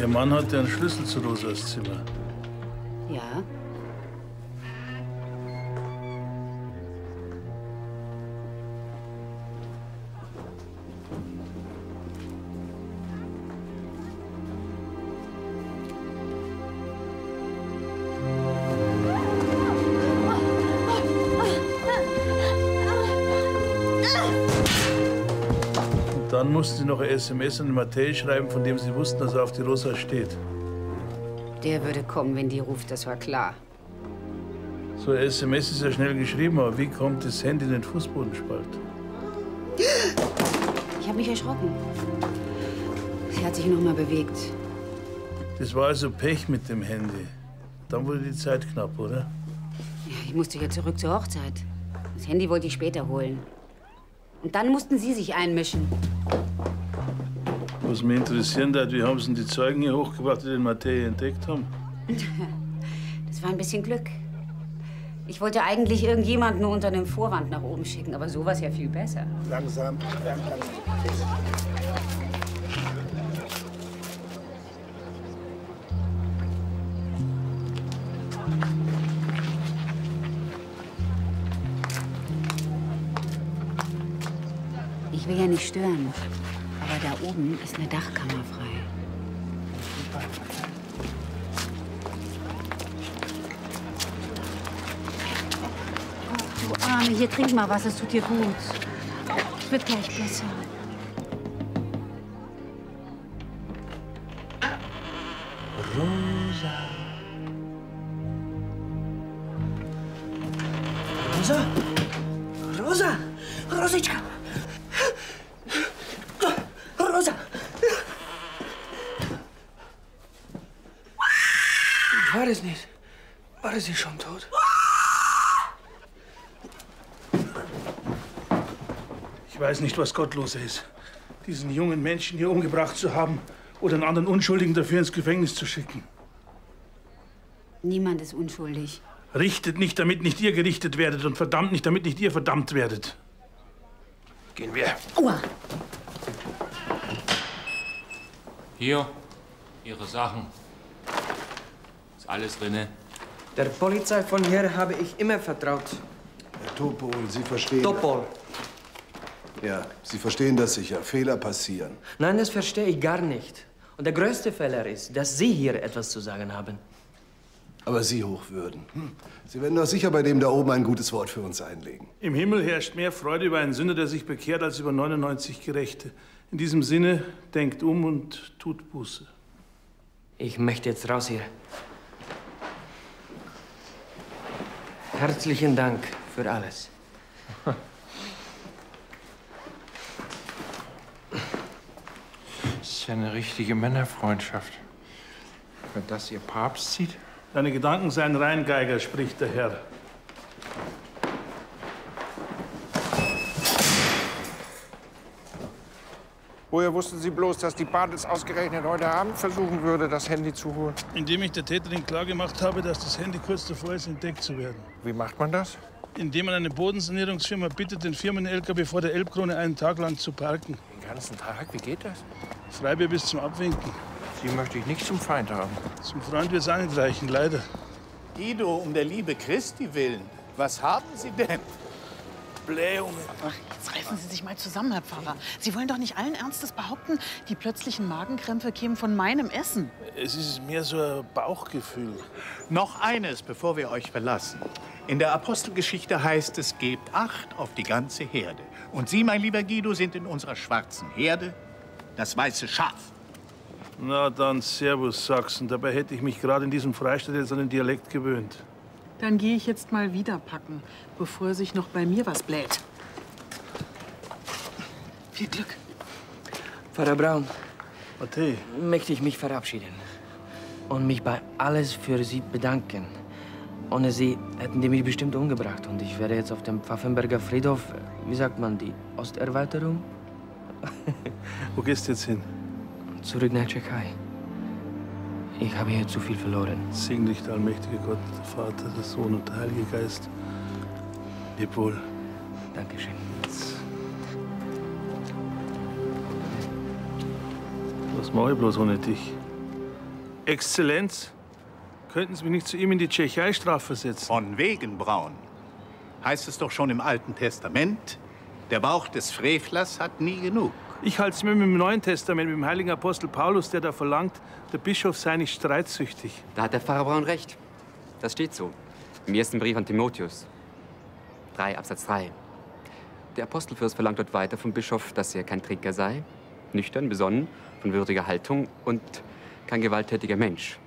Ihr Mann hatte einen Schlüssel zu Rosas Zimmer.
Ja.
Dann mussten sie noch eine SMS an den Matthäi schreiben, von dem sie wussten, dass er auf die Rosa steht.
Der würde kommen, wenn die ruft, das war klar.
So eine SMS ist ja schnell geschrieben, aber wie kommt das Handy in den Fußbodenspalt?
Ich habe mich erschrocken. Sie hat sich noch mal bewegt.
Das war also Pech mit dem Handy. Dann wurde die Zeit knapp, oder?
Ja, ich musste ja zurück zur Hochzeit. Das Handy wollte ich später holen. Und dann mussten Sie sich einmischen.
Was mich interessieren hat, wie haben sie denn die Zeugen hier hochgebracht, die den Matthäi entdeckt haben? <laughs>
Das war ein bisschen Glück. Ich wollte eigentlich irgendjemanden nur unter einem Vorwand nach oben schicken, aber sowas ja viel besser.
Langsam.
Ich nicht stören, aber da oben ist eine Dachkammer frei. Du Arme, hier trink mal was, es tut dir gut. Es wird gleich besser.
Rosa? Rosa? Nicht,
was Gottlose ist. Diesen jungen Menschen hier umgebracht zu haben oder einen anderen Unschuldigen dafür ins Gefängnis zu schicken.
Niemand ist unschuldig.
Richtet nicht, damit nicht ihr gerichtet werdet und verdammt nicht, damit nicht ihr verdammt werdet.
Gehen wir.
Aua.
Hier, Ihre Sachen. Ist alles drinne.
Der Polizei von hier habe ich immer vertraut.
Herr Topol, Sie verstehen.
Topol.
Ja, Sie verstehen das sicher. Fehler passieren.
Nein, das verstehe ich gar nicht. Und der größte Fehler ist, dass Sie hier etwas zu sagen haben.
Aber Sie Hochwürden. Hm. Sie werden doch sicher bei dem da oben ein gutes Wort für uns einlegen.
Im Himmel herrscht mehr Freude über einen Sünder, der sich bekehrt, als über 99 Gerechte. In diesem Sinne, denkt um und tut Buße.
Ich möchte jetzt raus hier. Herzlichen Dank für alles. <laughs>
ist ja eine richtige Männerfreundschaft. Wenn das Ihr Papst sieht.
Deine Gedanken seien rein, Geiger, spricht der Herr.
Woher wussten Sie bloß, dass die Bartels ausgerechnet heute Abend versuchen würde, das Handy zu holen?
Indem ich der Täterin klargemacht habe, dass das Handy kurz davor ist, entdeckt zu werden.
Wie macht man das?
Indem man eine Bodensanierungsfirma bittet, den Firmen-LKW vor der Elbkrone einen Tag lang zu parken.
Ganzen Tag? Wie geht das?
Freibier bis zum Abwinken.
Sie möchte ich nicht zum Feind haben.
Zum Freund wird es auch nicht reichen, leider.
Guido, um der Liebe Christi willen, was haben Sie denn?
Blähungen.
Ach, jetzt reißen Sie sich mal zusammen, Herr Pfarrer. Sie wollen doch nicht allen Ernstes behaupten, die plötzlichen Magenkrämpfe kämen von meinem Essen.
Es ist mehr so ein Bauchgefühl.
Noch eines, bevor wir euch verlassen. In der Apostelgeschichte heißt es, gebt Acht auf die ganze Herde. Und Sie, mein lieber Guido, sind in unserer schwarzen Herde das weiße Schaf.
Na dann, Servus Sachsen. Dabei hätte ich mich gerade in diesem Freistaat jetzt an den Dialekt gewöhnt.
Dann gehe ich jetzt mal wieder packen, bevor sich noch bei mir was bläht. Viel Glück.
Pfarrer Braun,
Matthä,
möchte ich mich verabschieden und mich bei alles für Sie bedanken. Ohne Sie hätten die mich bestimmt umgebracht und ich wäre jetzt auf dem Pfaffenberger Friedhof, wie sagt man, die Osterweiterung?
wo gehst du jetzt hin?
Zurück nach Tschechei. Ich habe hier zu viel verloren.
Sing dich, der allmächtige Gott, der Vater, der Sohn und der Heilige Geist. Leb wohl.
Dankeschön.
Was mache ich bloß ohne dich? Exzellenz, könnten Sie mich nicht zu ihm in die Tschechei strafversetzen?
Von wegen, Braun. Heißt es doch schon im Alten Testament, der Bauch des Frevlers hat nie genug.
Ich halte es mir mit dem Neuen Testament, mit dem heiligen Apostel Paulus, der da verlangt, der Bischof sei nicht streitsüchtig.
Da hat der Pfarrer Braun recht. Das steht so. Im ersten Brief an Timotheus. 3 Absatz 3. Der Apostelfürst verlangt dort weiter vom Bischof, dass er kein Trinker sei, nüchtern, besonnen, von würdiger Haltung und kein gewalttätiger Mensch.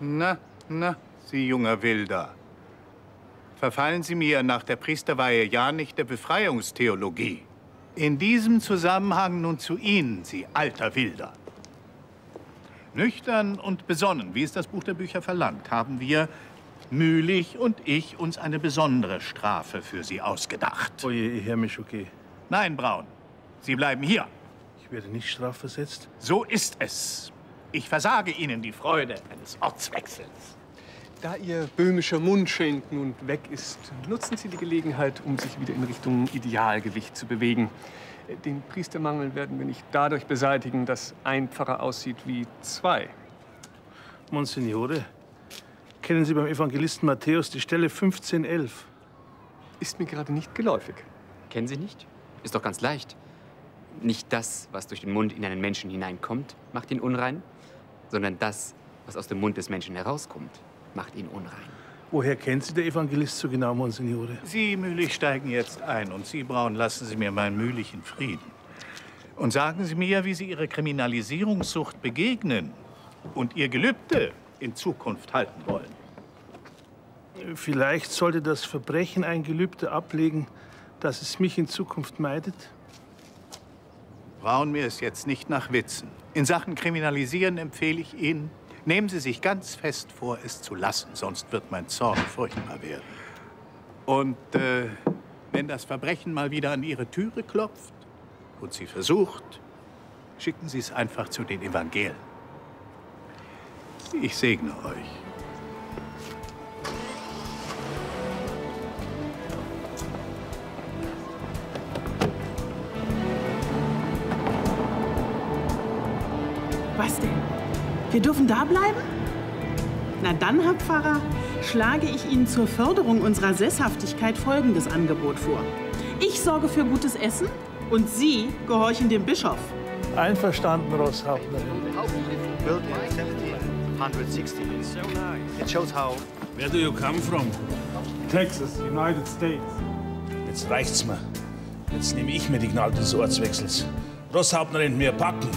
Na, na, Sie junger Wilder. Verfallen Sie mir nach der Priesterweihe ja nicht der Befreiungstheologie. In diesem Zusammenhang nun zu Ihnen, Sie alter Wilder. Nüchtern und besonnen, wie es das Buch der Bücher verlangt, haben wir, Mühlich und ich, uns eine besondere Strafe für Sie ausgedacht.
Oje, Herr Mischoke.
Nein, Braun, Sie bleiben hier.
Ich werde nicht strafversetzt.
So ist es. Ich versage Ihnen die Freude eines Ortswechsels.
Da Ihr böhmischer Mundschenk nun weg ist, nutzen Sie die Gelegenheit, um sich wieder in Richtung Idealgewicht zu bewegen. Den Priestermangel werden wir nicht dadurch beseitigen, dass ein Pfarrer aussieht wie zwei.
Monsignore, kennen Sie beim Evangelisten Matthäus die Stelle 1511?
Ist mir gerade nicht geläufig.
Kennen Sie nicht? Ist doch ganz leicht. Nicht das, was durch den Mund in einen Menschen hineinkommt, macht ihn unrein, sondern das, was aus dem Mund des Menschen herauskommt, macht ihn unrein.
Woher kennt Sie der Evangelist so genau, Monsignore?
Sie, Mühlich, steigen jetzt ein und Sie, Braun, lassen Sie mir meinen Mühlich in Frieden. Und sagen Sie mir, wie Sie Ihrer Kriminalisierungssucht begegnen und Ihr Gelübde in Zukunft halten wollen.
Vielleicht sollte das Verbrechen ein Gelübde ablegen, dass es mich in Zukunft meidet?
Braun, mir ist jetzt nicht nach Witzen. In Sachen Kriminalisieren empfehle ich Ihnen, nehmen Sie sich ganz fest vor, es zu lassen, sonst wird mein Zorn furchtbar werden. Und äh, wenn das Verbrechen mal wieder an Ihre Türe klopft und Sie versucht, schicken Sie es einfach zu den Evangelien. Ich segne euch.
Wir dürfen da bleiben? Na dann, Herr Pfarrer, schlage ich Ihnen zur Förderung unserer Sesshaftigkeit folgendes Angebot vor. Ich sorge für gutes Essen und Sie gehorchen dem Bischof.
Einverstanden, Rosshauptnerin.
Built in 1760. It shows how
Where do you come from?
Texas, United States.
Jetzt reicht's mir. Jetzt nehme ich mir die Gnade des Ortswechsels. Rosshauptnerin, wir packen.